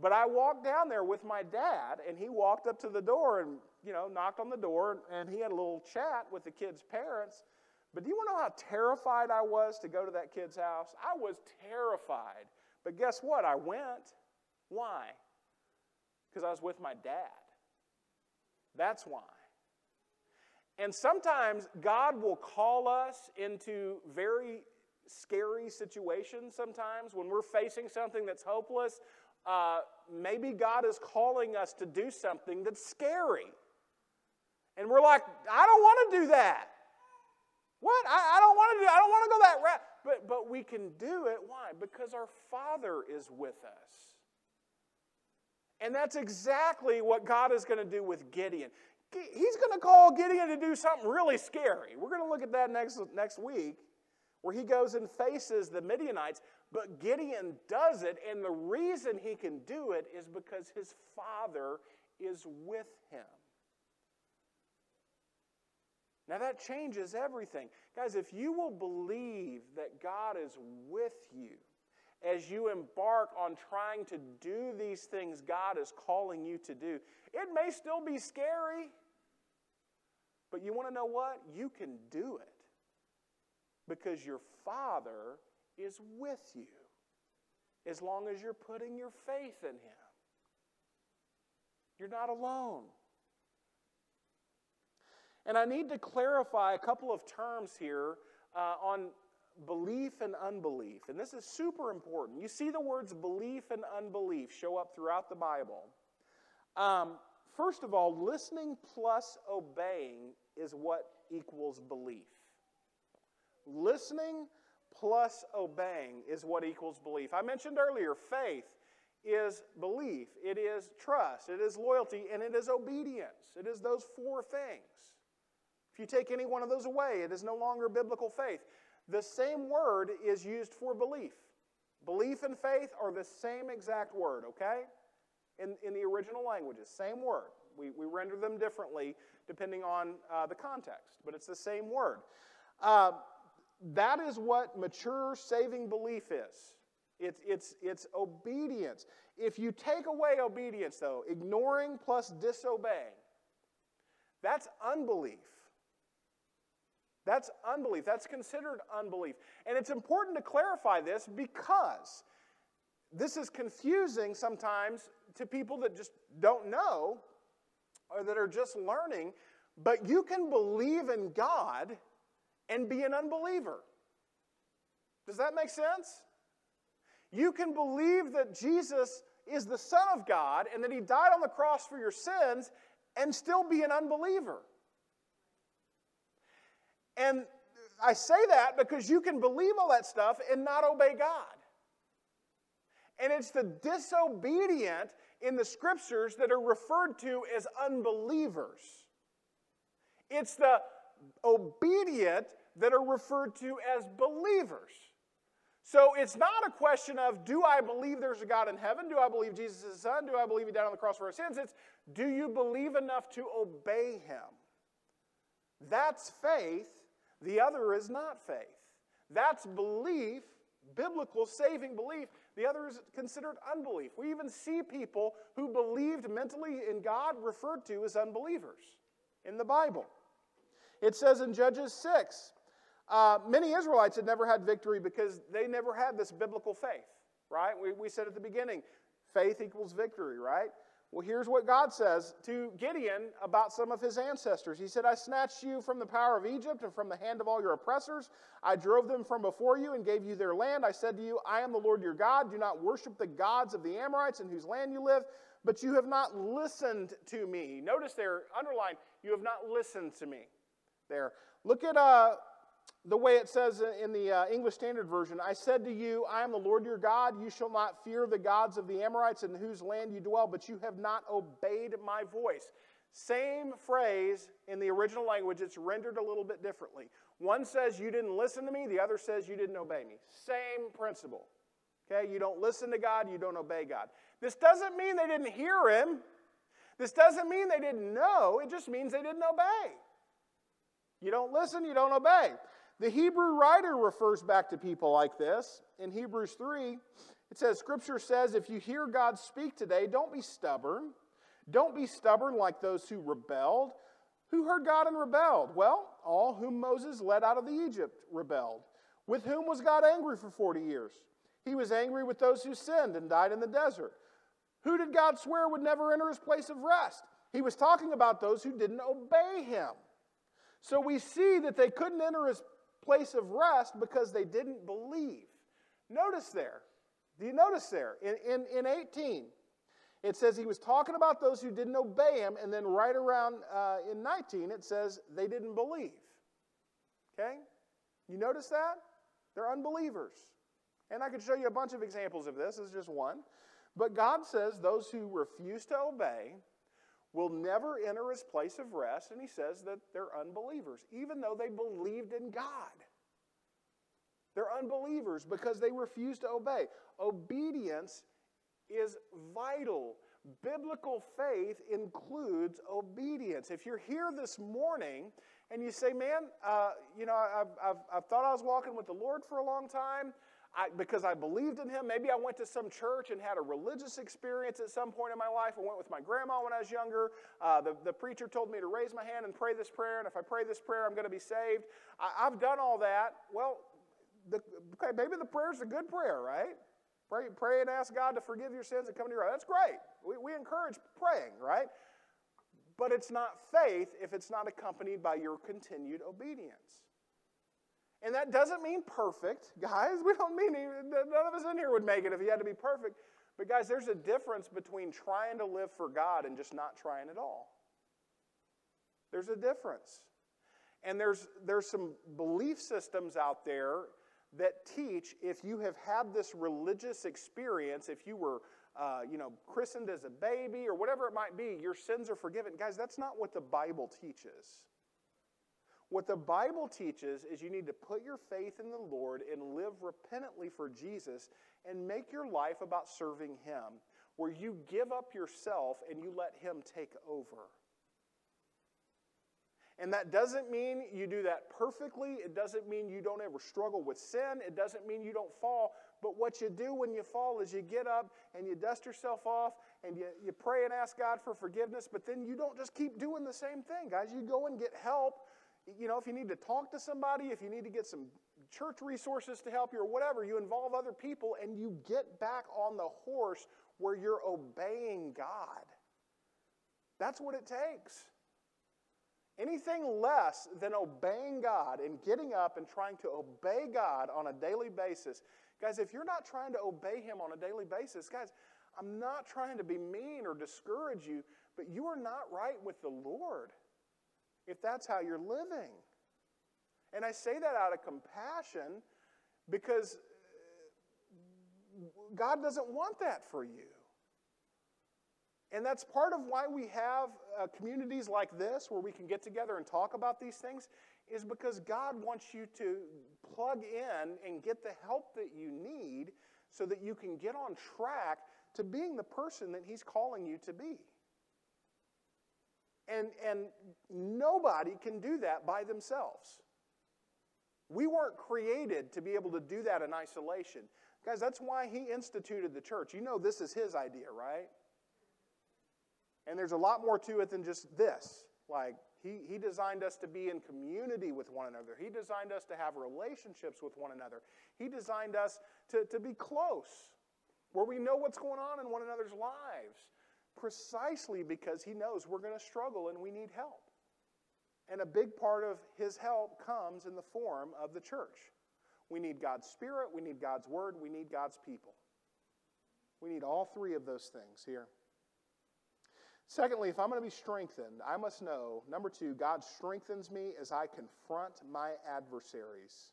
But I walked down there with my dad, and he walked up to the door and, you know, knocked on the door, and he had a little chat with the kid's parents. But do you want to know how terrified I was to go to that kid's house? I was terrified. But guess what? I went. Why? Because I was with my dad. That's why. And sometimes God will call us into very scary situations sometimes when we're facing something that's hopeless uh, maybe God is calling us to do something that's scary. And we're like, I don't want to do that. What? I, I don't want to do. I don't want to go that route. But but we can do it. Why? Because our Father is with us. And that's exactly what God is going to do with Gideon. He's going to call Gideon to do something really scary. We're going to look at that next, next week, where he goes and faces the Midianites. But Gideon does it, and the reason he can do it is because his father is with him. Now that changes everything. Guys, if you will believe that God is with you as you embark on trying to do these things God is calling you to do, it may still be scary, but you want to know what? You can do it. because your Father is with you as long as you're putting your faith in Him. You're not alone. And I need to clarify a couple of terms here uh, on belief and unbelief. And this is super important. You see the words belief and unbelief show up throughout the Bible. Um, first of all, listening plus obeying is what equals belief. Listening plus obeying is what equals belief. I mentioned earlier, faith is belief, it is trust, it is loyalty, and it is obedience. It is those four things. If you take any one of those away, it is no longer biblical faith. The same word is used for belief. Belief and faith are the same exact word, okay? In, in the original languages, same word. We, we render them differently depending on uh, the context, but it's the same word. Uh, that is what mature saving belief is. It's, it's, it's obedience. If you take away obedience, though, ignoring plus disobeying, that's unbelief. That's unbelief. That's considered unbelief. And it's important to clarify this because this is confusing sometimes to people that just don't know or that are just learning. But you can believe in God and be an unbeliever. Does that make sense? You can believe that Jesus is the Son of God and that He died on the cross for your sins and still be an unbeliever. And I say that because you can believe all that stuff and not obey God. And it's the disobedient in the scriptures that are referred to as unbelievers. It's the obedient that are referred to as believers. So it's not a question of do I believe there's a God in heaven? Do I believe Jesus is the Son? Do I believe He died on the cross for our sins? It's do you believe enough to obey Him? That's faith. The other is not faith. That's belief, biblical saving belief. The other is considered unbelief. We even see people who believed mentally in God referred to as unbelievers in the Bible. It says in Judges 6 uh, many Israelites had never had victory because they never had this biblical faith, right? We, we said at the beginning faith equals victory, right? Well, here's what God says to Gideon about some of his ancestors. He said, I snatched you from the power of Egypt and from the hand of all your oppressors. I drove them from before you and gave you their land. I said to you, I am the Lord your God. Do not worship the gods of the Amorites in whose land you live, but you have not listened to me. Notice there, underline, you have not listened to me. There. Look at uh, the way it says in the uh, English Standard Version I said to you, I am the Lord your God. You shall not fear the gods of the Amorites in whose land you dwell, but you have not obeyed my voice. Same phrase in the original language, it's rendered a little bit differently. One says, You didn't listen to me, the other says, You didn't obey me. Same principle. Okay, you don't listen to God, you don't obey God. This doesn't mean they didn't hear him. This doesn't mean they didn't know, it just means they didn't obey. You don't listen, you don't obey. The Hebrew writer refers back to people like this. In Hebrews 3, it says, Scripture says, if you hear God speak today, don't be stubborn. Don't be stubborn like those who rebelled. Who heard God and rebelled? Well, all whom Moses led out of the Egypt rebelled. With whom was God angry for 40 years? He was angry with those who sinned and died in the desert. Who did God swear would never enter his place of rest? He was talking about those who didn't obey him. So we see that they couldn't enter his place of rest because they didn't believe. Notice there. Do you notice there? In, in, in 18, it says he was talking about those who didn't obey him, and then right around uh, in 19, it says they didn't believe. Okay? You notice that? They're unbelievers. And I could show you a bunch of examples of this, this is just one. But God says those who refuse to obey will never enter his place of rest, and he says that they're unbelievers, even though they believed in God. They're unbelievers because they refuse to obey. Obedience is vital. Biblical faith includes obedience. If you're here this morning and you say, Man, uh, you know, I've, I've, I've thought I was walking with the Lord for a long time, I, because I believed in him. Maybe I went to some church and had a religious experience at some point in my life. I went with my grandma when I was younger. Uh, the, the preacher told me to raise my hand and pray this prayer, and if I pray this prayer, I'm going to be saved. I, I've done all that. Well, the, okay, maybe the prayer's a good prayer, right? Pray, pray and ask God to forgive your sins and come to your That's great. We, we encourage praying, right? But it's not faith if it's not accompanied by your continued obedience. And that doesn't mean perfect, guys. We don't mean none of us in here would make it if he had to be perfect. But, guys, there's a difference between trying to live for God and just not trying at all. There's a difference. And there's, there's some belief systems out there that teach if you have had this religious experience, if you were uh, you know, christened as a baby or whatever it might be, your sins are forgiven. Guys, that's not what the Bible teaches. What the Bible teaches is you need to put your faith in the Lord and live repentantly for Jesus and make your life about serving Him, where you give up yourself and you let Him take over. And that doesn't mean you do that perfectly. It doesn't mean you don't ever struggle with sin. It doesn't mean you don't fall. But what you do when you fall is you get up and you dust yourself off and you, you pray and ask God for forgiveness. But then you don't just keep doing the same thing, guys. You go and get help. You know, if you need to talk to somebody, if you need to get some church resources to help you or whatever, you involve other people and you get back on the horse where you're obeying God. That's what it takes. Anything less than obeying God and getting up and trying to obey God on a daily basis. Guys, if you're not trying to obey Him on a daily basis, guys, I'm not trying to be mean or discourage you, but you are not right with the Lord if that's how you're living. And I say that out of compassion because God doesn't want that for you. And that's part of why we have uh, communities like this where we can get together and talk about these things, is because God wants you to plug in and get the help that you need so that you can get on track to being the person that He's calling you to be. And, and nobody can do that by themselves. We weren't created to be able to do that in isolation. Guys, that's why He instituted the church. You know, this is His idea, right? And there's a lot more to it than just this. Like, he, he designed us to be in community with one another. He designed us to have relationships with one another. He designed us to, to be close, where we know what's going on in one another's lives, precisely because He knows we're going to struggle and we need help. And a big part of His help comes in the form of the church. We need God's Spirit, we need God's Word, we need God's people. We need all three of those things here. Secondly, if I'm going to be strengthened, I must know number two, God strengthens me as I confront my adversaries.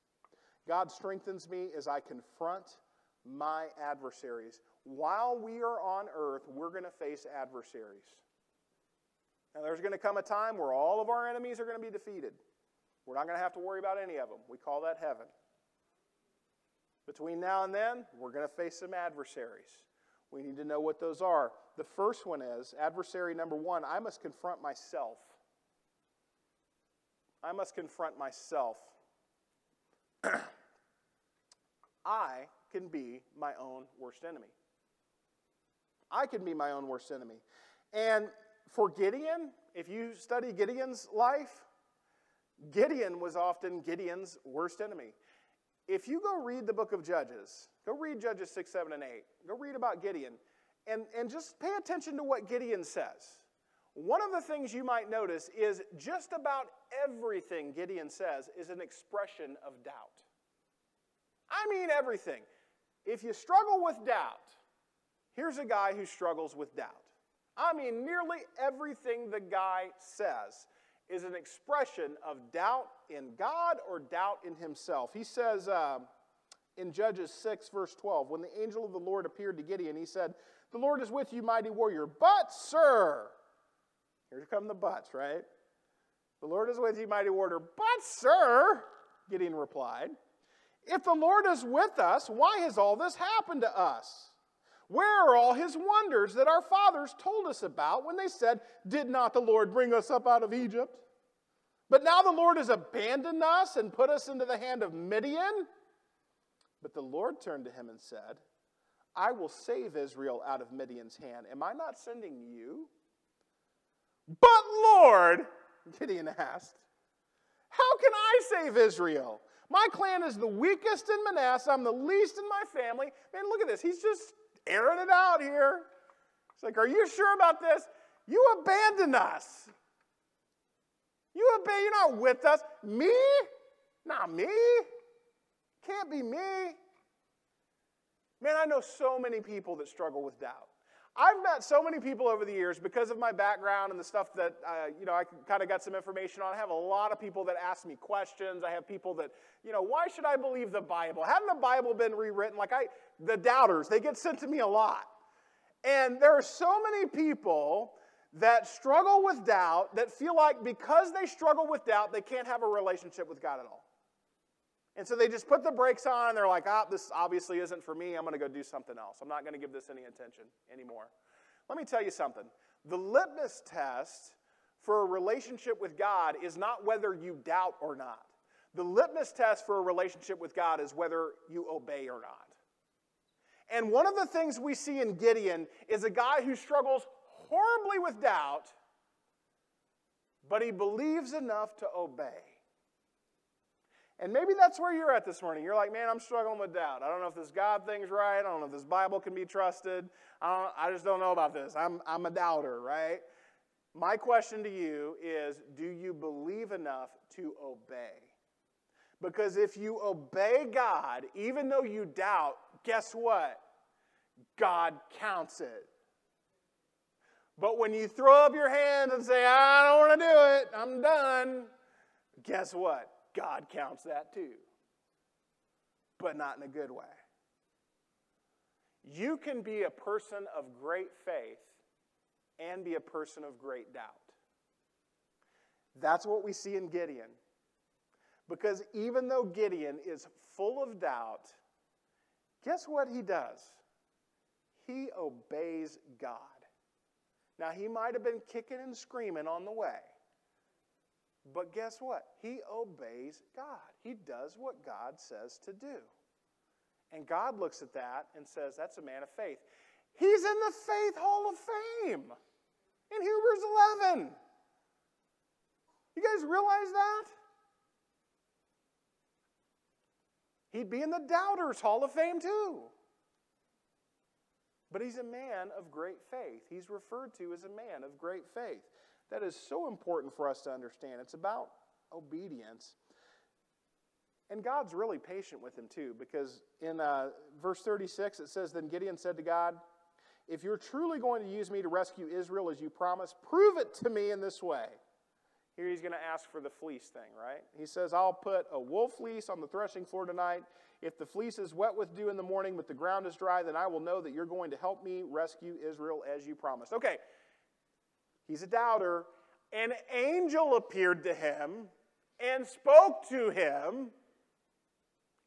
God strengthens me as I confront my adversaries. While we are on earth, we're going to face adversaries. Now, there's going to come a time where all of our enemies are going to be defeated. We're not going to have to worry about any of them. We call that heaven. Between now and then, we're going to face some adversaries. We need to know what those are. The first one is adversary number one I must confront myself. I must confront myself. I can be my own worst enemy. I can be my own worst enemy. And for Gideon, if you study Gideon's life, Gideon was often Gideon's worst enemy. If you go read the book of Judges, go read Judges 6, 7, and 8, go read about Gideon, and, and just pay attention to what Gideon says. One of the things you might notice is just about everything Gideon says is an expression of doubt. I mean, everything. If you struggle with doubt, here's a guy who struggles with doubt. I mean, nearly everything the guy says is an expression of doubt in God or doubt in himself. He says uh, in Judges 6, verse 12, when the angel of the Lord appeared to Gideon, he said, The Lord is with you, mighty warrior. But, sir, here come the buts, right? The Lord is with you, mighty warrior. But, sir, Gideon replied, If the Lord is with us, why has all this happened to us? Where are all his wonders that our fathers told us about when they said, Did not the Lord bring us up out of Egypt? But now the Lord has abandoned us and put us into the hand of Midian. But the Lord turned to him and said, I will save Israel out of Midian's hand. Am I not sending you? But Lord, Gideon asked, How can I save Israel? My clan is the weakest in Manasseh. I'm the least in my family. Man, look at this. He's just airing it out here. It's like, Are you sure about this? You abandoned us. You abandoned, you're not with us. Me? Not me. Can't be me. Man, I know so many people that struggle with doubt. I've met so many people over the years because of my background and the stuff that uh, you know I kind of got some information on. I have a lot of people that ask me questions. I have people that you know, why should I believe the Bible? Hadn't the Bible been rewritten? Like I, the doubters, they get sent to me a lot, and there are so many people that struggle with doubt that feel like because they struggle with doubt, they can't have a relationship with God at all. And so they just put the brakes on and they're like, ah, this obviously isn't for me. I'm going to go do something else. I'm not going to give this any attention anymore. Let me tell you something. The litmus test for a relationship with God is not whether you doubt or not. The litmus test for a relationship with God is whether you obey or not. And one of the things we see in Gideon is a guy who struggles horribly with doubt, but he believes enough to obey. And maybe that's where you're at this morning. You're like, man, I'm struggling with doubt. I don't know if this God thing's right. I don't know if this Bible can be trusted. I, I just don't know about this. I'm, I'm a doubter, right? My question to you is do you believe enough to obey? Because if you obey God, even though you doubt, guess what? God counts it. But when you throw up your hands and say, I don't want to do it, I'm done, guess what? God counts that too, but not in a good way. You can be a person of great faith and be a person of great doubt. That's what we see in Gideon. Because even though Gideon is full of doubt, guess what he does? He obeys God. Now, he might have been kicking and screaming on the way. But guess what? He obeys God. He does what God says to do. And God looks at that and says, That's a man of faith. He's in the Faith Hall of Fame in Hebrews 11. You guys realize that? He'd be in the Doubters Hall of Fame too. But he's a man of great faith. He's referred to as a man of great faith. That is so important for us to understand. It's about obedience. And God's really patient with him too, because in uh, verse 36 it says, Then Gideon said to God, If you're truly going to use me to rescue Israel as you promised, prove it to me in this way. Here he's going to ask for the fleece thing, right? He says, I'll put a wool fleece on the threshing floor tonight. If the fleece is wet with dew in the morning, but the ground is dry, then I will know that you're going to help me rescue Israel as you promised. Okay, he's a doubter. An angel appeared to him and spoke to him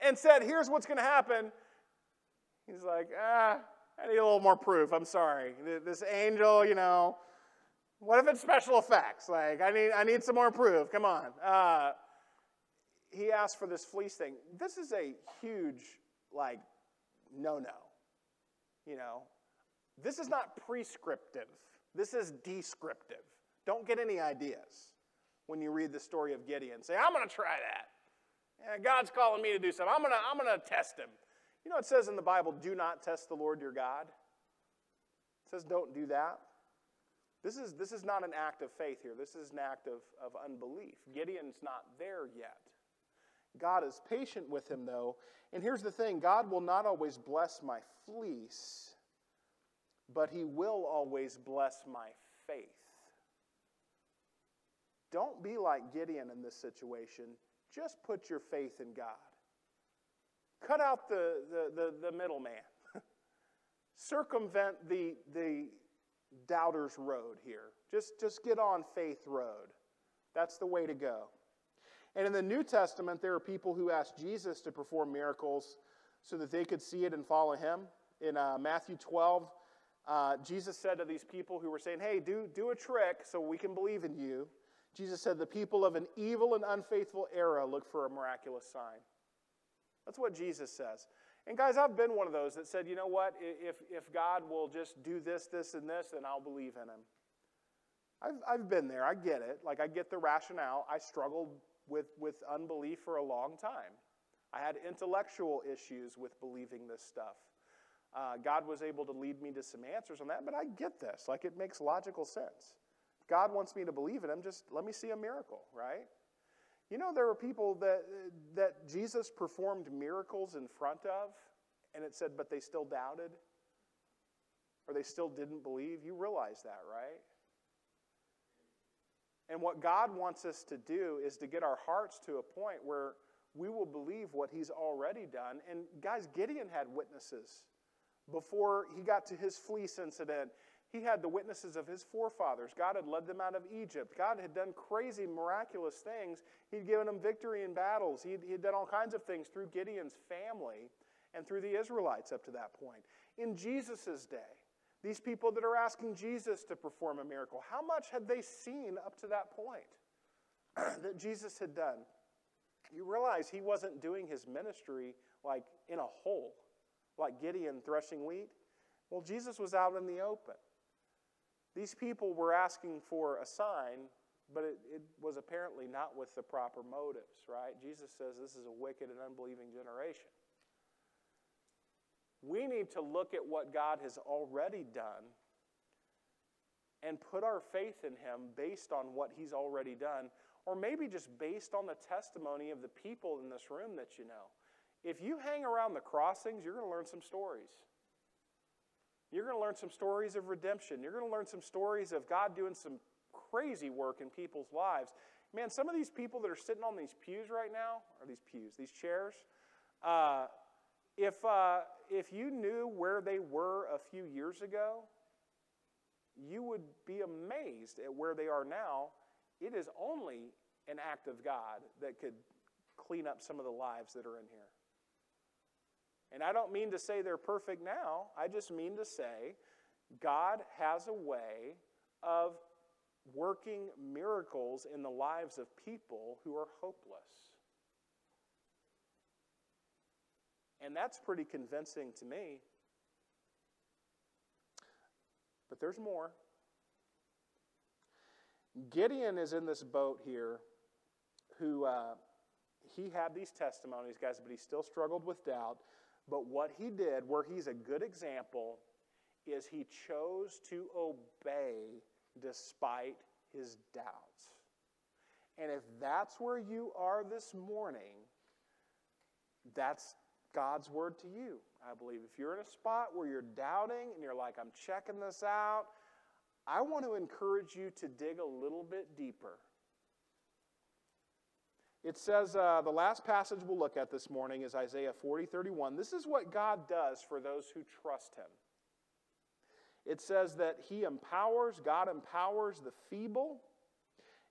and said, Here's what's going to happen. He's like, Ah, I need a little more proof. I'm sorry. This angel, you know, what if it's special effects? Like, I need, I need some more proof. Come on. Uh, he asked for this fleece thing. This is a huge, like, no no. You know, this is not prescriptive, this is descriptive. Don't get any ideas when you read the story of Gideon. Say, I'm going to try that. Yeah, God's calling me to do something. I'm going to I'm to test him. You know, it says in the Bible, do not test the Lord your God. It says, don't do that. This is, this is not an act of faith here. This is an act of, of unbelief. Gideon's not there yet. God is patient with him, though. And here's the thing God will not always bless my fleece, but he will always bless my faith. Don't be like Gideon in this situation. Just put your faith in God. Cut out the, the, the, the middleman. Circumvent the, the doubter's road here. Just, just get on faith road. That's the way to go. And in the New Testament, there are people who ask Jesus to perform miracles so that they could see it and follow him. In uh, Matthew 12, uh, Jesus said to these people who were saying, Hey, do, do a trick so we can believe in you. Jesus said, The people of an evil and unfaithful era look for a miraculous sign. That's what Jesus says. And guys, I've been one of those that said, you know what, if, if God will just do this, this, and this, then I'll believe in him. I've, I've been there. I get it. Like, I get the rationale. I struggled with, with unbelief for a long time. I had intellectual issues with believing this stuff. Uh, God was able to lead me to some answers on that, but I get this. Like, it makes logical sense. God wants me to believe in Him, just let me see a miracle, right? You know, there were people that, that Jesus performed miracles in front of, and it said, but they still doubted, or they still didn't believe. You realize that, right? And what God wants us to do is to get our hearts to a point where we will believe what He's already done. And guys, Gideon had witnesses. Before he got to his fleece incident, he had the witnesses of his forefathers. God had led them out of Egypt. God had done crazy, miraculous things. He'd given them victory in battles. He'd, he'd done all kinds of things through Gideon's family and through the Israelites up to that point. In Jesus' day, these people that are asking Jesus to perform a miracle, how much had they seen up to that point that Jesus had done? You realize he wasn't doing his ministry like in a hole, like Gideon threshing wheat. Well, Jesus was out in the open. These people were asking for a sign, but it, it, was apparently not with the proper motives, right? Jesus says this is a wicked and unbelieving generation. We need to look at what God has already done and put our faith in Him based on what He's already done, or maybe just based on the testimony of the people in this room that you know. If you hang around the crossings, you're going to learn some stories. You're going to learn some stories of redemption. You're going to learn some stories of God doing some crazy work in people's lives. Man, some of these people that are sitting on these pews right now, or these pews, these chairs, uh, if, uh, if you knew where they were a few years ago, you would be amazed at where they are now. It is only an act of God that could clean up some of the lives that are in here. And I don't mean to say they're perfect now, I just mean to say God has a way of working miracles in the lives of people who are hopeless. And that's pretty convincing to me. But there's more. Gideon is in this boat here who uh, he had these testimonies, guys, but he still struggled with doubt. But what he did, where he's a good example, is he chose to obey despite his doubts. And if that's where you are this morning, that's God's word to you, I believe. If you're in a spot where you're doubting and you're like, I'm checking this out, I want to encourage you to dig a little bit deeper. It says, uh, the last passage we'll look at this morning is Isaiah 40 31. This is what God does for those who trust Him. It says that He empowers, God empowers the feeble,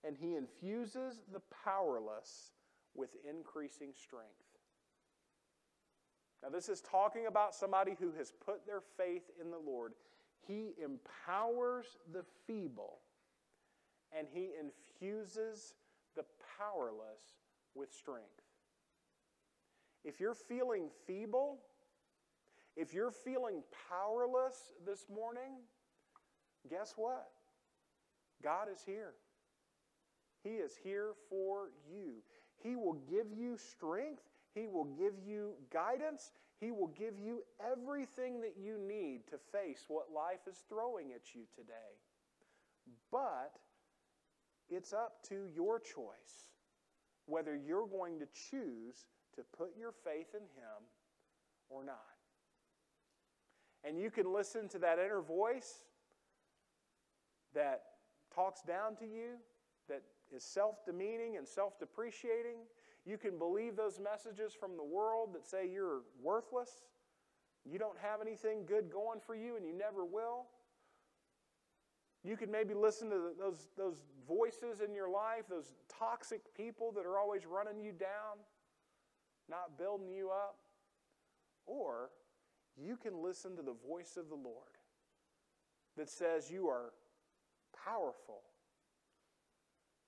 and He infuses the powerless with increasing strength. Now, this is talking about somebody who has put their faith in the Lord. He empowers the feeble, and He infuses the powerless with strength. If you're feeling feeble, if you're feeling powerless this morning, guess what? God is here. He is here for you. He will give you strength. He will give you guidance. He will give you everything that you need to face what life is throwing at you today. But it's up to your choice whether you're going to choose to put your faith in Him or not. And you can listen to that inner voice that talks down to you, that is self demeaning and self depreciating. You can believe those messages from the world that say you're worthless, you don't have anything good going for you, and you never will. You could maybe listen to those, those voices in your life, those toxic people that are always running you down, not building you up. Or you can listen to the voice of the Lord that says you are powerful,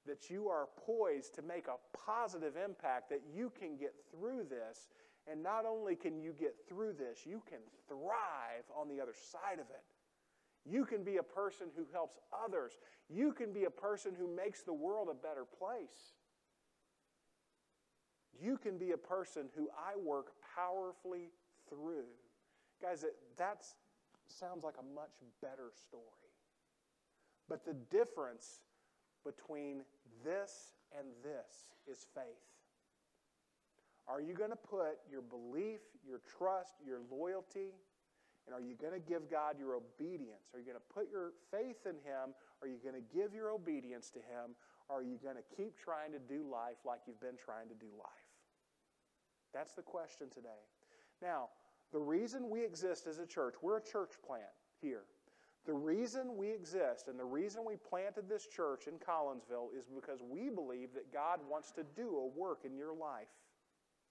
that you are poised to make a positive impact, that you can get through this, And not only can you get through this, you can thrive on the other side of it. You can be a person who helps others. You can be a person who makes the world a better place. You can be a person who I work powerfully through. Guys, that sounds like a much better story. But the difference between this and this is faith. Are you going to put your belief, your trust, your loyalty, and are you going to give God your obedience? Are you going to put your faith in Him? Are you going to give your obedience to Him? Or are you going to keep trying to do life like you've been trying to do life? That's the question today. Now, the reason we exist as a church, we're a church plant here. The reason we exist and the reason we planted this church in Collinsville is because we believe that God wants to do a work in your life.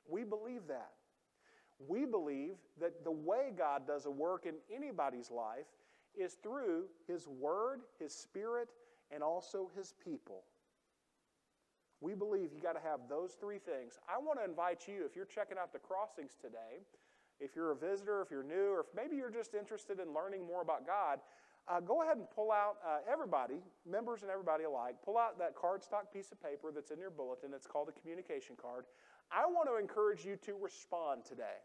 We believe that. We believe that the way God does a work in anybody's life is through His Word, His Spirit, and also His people. We believe you got to have those three things. I want to invite you, if you're checking out the crossings today, if you're a visitor, if you're new, or if maybe you're just interested in learning more about God, uh, go ahead and pull out uh, everybody, members and everybody alike, pull out that cardstock piece of paper that's in your bulletin. It's called a communication card. I want to encourage you to respond today.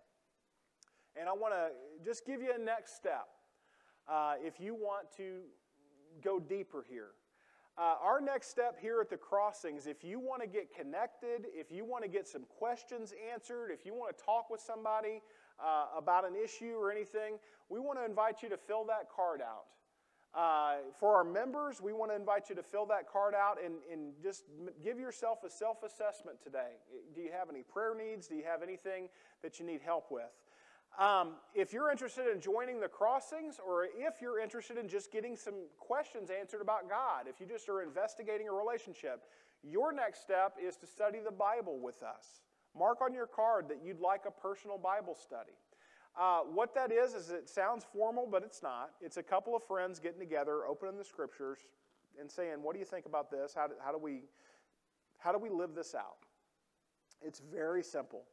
And I want to just give you a next step uh, if you want to go deeper here. Uh, our next step here at the crossings, if you want to get connected, if you want to get some questions answered, if you want to talk with somebody uh, about an issue or anything, we want to invite you to fill that card out. Uh, for our members, we want to invite you to fill that card out and, and just give yourself a self assessment today. Do you have any prayer needs? Do you have anything that you need help with? Um, if you're interested in joining the crossings, or if you're interested in just getting some questions answered about God, if you just are investigating a relationship, your next step is to study the Bible with us. Mark on your card that you'd like a personal Bible study. Uh, what that is, is it sounds formal, but it's not. It's a couple of friends getting together, opening the scriptures, and saying, What do you think about this? How do, how do, we, how do we live this out? It's very simple.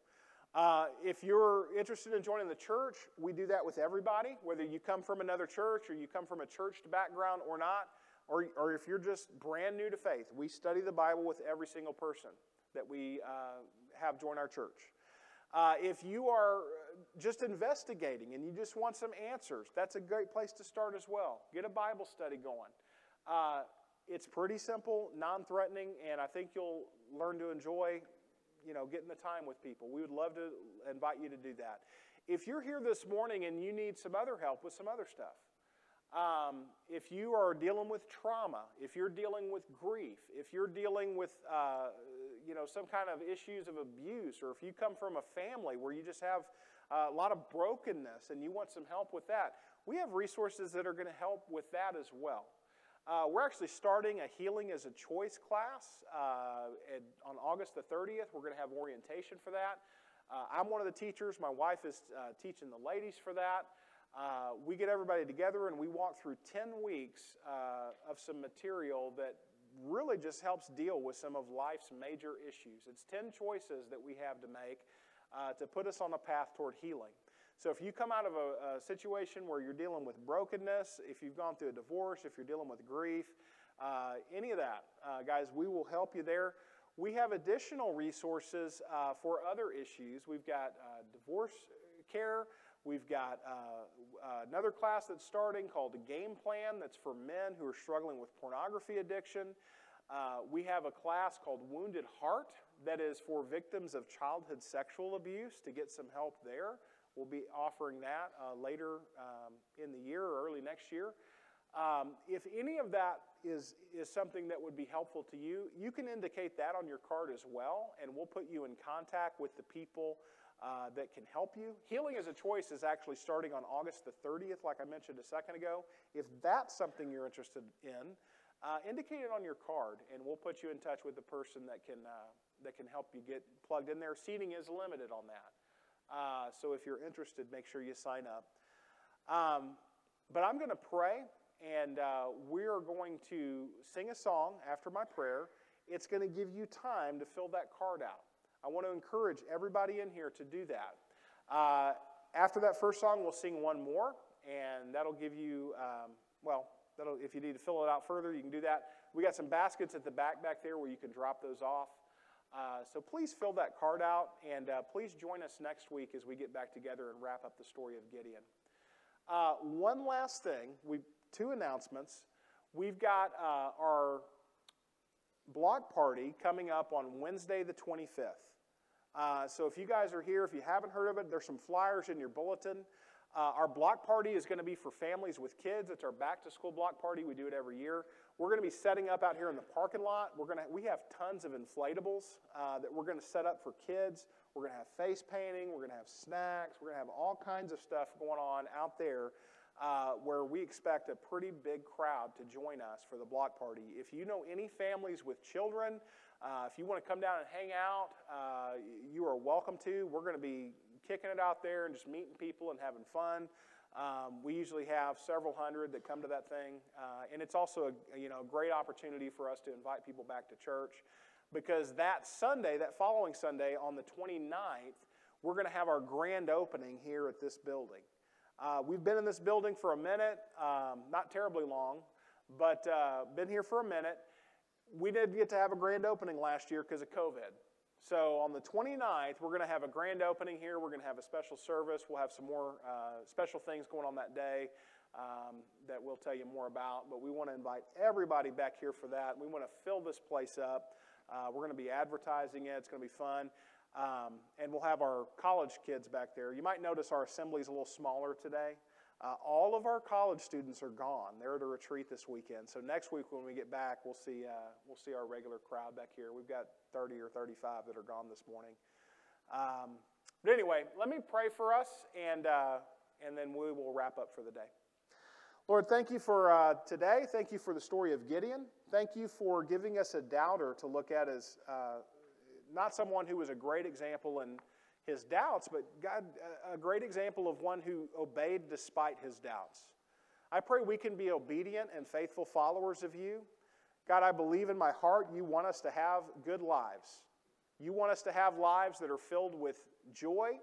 Uh, if you're interested in joining the church, we do that with everybody, whether you come from another church or you come from a churched background or not, or, or if you're just brand new to faith. We study the Bible with every single person that we uh, have join our church. Uh, if you are just investigating and you just want some answers, that's a great place to start as well. Get a Bible study going. Uh, it's pretty simple, non threatening, and I think you'll learn to enjoy you know, getting the time with people. We would love to invite you to do that. If you're here this morning and you need some other help with some other stuff, um, if you are dealing with trauma, if you're dealing with grief, if you're dealing with uh, you know some kind of issues of abuse, or if you come from a family where you just have a lot of brokenness and you want some help with that, we have resources that are going to help with that as well. Uh, we're actually starting a Healing is a Choice class uh, at, on August the 30th. We're going to have orientation for that. Uh, I'm one of the teachers. My wife is uh, teaching the ladies for that. Uh, we get everybody together and we walk through 10 weeks uh, of some material that really just helps deal with some of life's major issues. It's 10 choices that we have to make to put us on a path toward healing. So if you come out of a, a, situation where you're dealing with brokenness, if you've gone through a divorce, if you're dealing with grief, uh, any of that, uh, guys, we will help you there. We have additional resources uh, for other issues. We've got uh, divorce care. We've got uh, another class that's starting called a game plan that's for men who are struggling with pornography addiction. Uh, we have a class called Wounded Heart that is for victims of childhood sexual abuse to get some help there. We'll be offering that uh, later um, in the year or early next year. Um, if any of that is, is something that would be helpful to you, you can indicate that on your card as well, and we'll put you in contact with the people uh, that can help you. Healing is a Choice is actually starting on August the 30th, like I mentioned a second ago. If that's something you're interested in, uh, indicate it on your card, and we'll put you in touch with the person that can, uh, that can help you get plugged in there. Seating is limited on that. Uh, so if you're interested, make sure you sign up. Um, but I'm going to pray, and uh, we're going to sing a song after my prayer. It's going to give you time to fill that card out. I want to encourage everybody in here to do that. Uh, after that first song, we'll sing one more, and that'll give you, um, well, that'll, if you need to fill it out further, you can do that. We got some baskets at the back back there where you can drop those off. Uh, so please fill that card out, and uh, please join us next week as we get back together and wrap up the story of Gideon. Uh, one last thing, we two announcements. We've got uh, our block party coming up on Wednesday, the 25th. Uh, so if you guys are here, if you haven't heard of it, there's some flyers in your bulletin. Our block party is going to be for families with kids. It's our back to school block party. We do it every year. We're going to be setting up out here in the parking lot. We're going to we have tons of inflatables uh, that we're going to set up for kids. We're going to have face painting. We're going to have snacks. We're going to have all kinds of stuff going on out there. Uh, where we expect a pretty big crowd to join us for the block party. If you know any families with children, uh, if you want to come down and hang out, uh, you are welcome to. We're going to be kicking it out there and just meeting people and having fun. Um, we usually have several hundred that come to that thing, uh, and it's also a you know great opportunity for us to invite people back to church because that Sunday, that following Sunday on the 29th, we're going to have our grand opening here at this building. Uh, we've been in this building for a minute, um, not terribly long, but uh, been here for a minute. We didn't get to have a grand opening last year because of COVID. So on the 29th, we're going to have a grand opening here. We're going to have a special service. We'll have some more uh, special things going on that day um, that we'll tell you more about. But we want to invite everybody back here for that. We want to fill this place up. Uh, we're going to be advertising it. It's going to be fun. Um, and we'll have our college kids back there. You might notice our assembly is a little smaller today. Uh, all of our college students are gone. They're at a retreat this weekend. So next week when we get back, we'll see, uh, we'll see our regular crowd back here. We've got 30 or 35 that are gone this morning. Um, but anyway, let me pray for us, and, uh, and then we will wrap up for the day. Lord, thank you for uh, today. Thank you for the story of Gideon. Thank you for giving us a doubter to look at as uh, not someone who was a great example in his doubts, but God, a great example of one who obeyed despite his doubts. I pray we can be obedient and faithful followers of you. God, I believe in my heart you want us to have good lives. You want us to have lives that are filled with joy.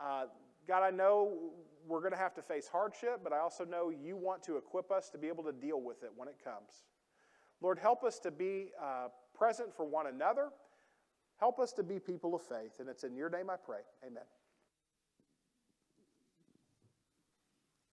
Uh, God, I know we're going to have to face hardship, but I also know you want to equip us to be able to deal with it when it comes. Lord, help us to be uh, present for one another Help us to be people of faith, and it's in your name I pray. Amen.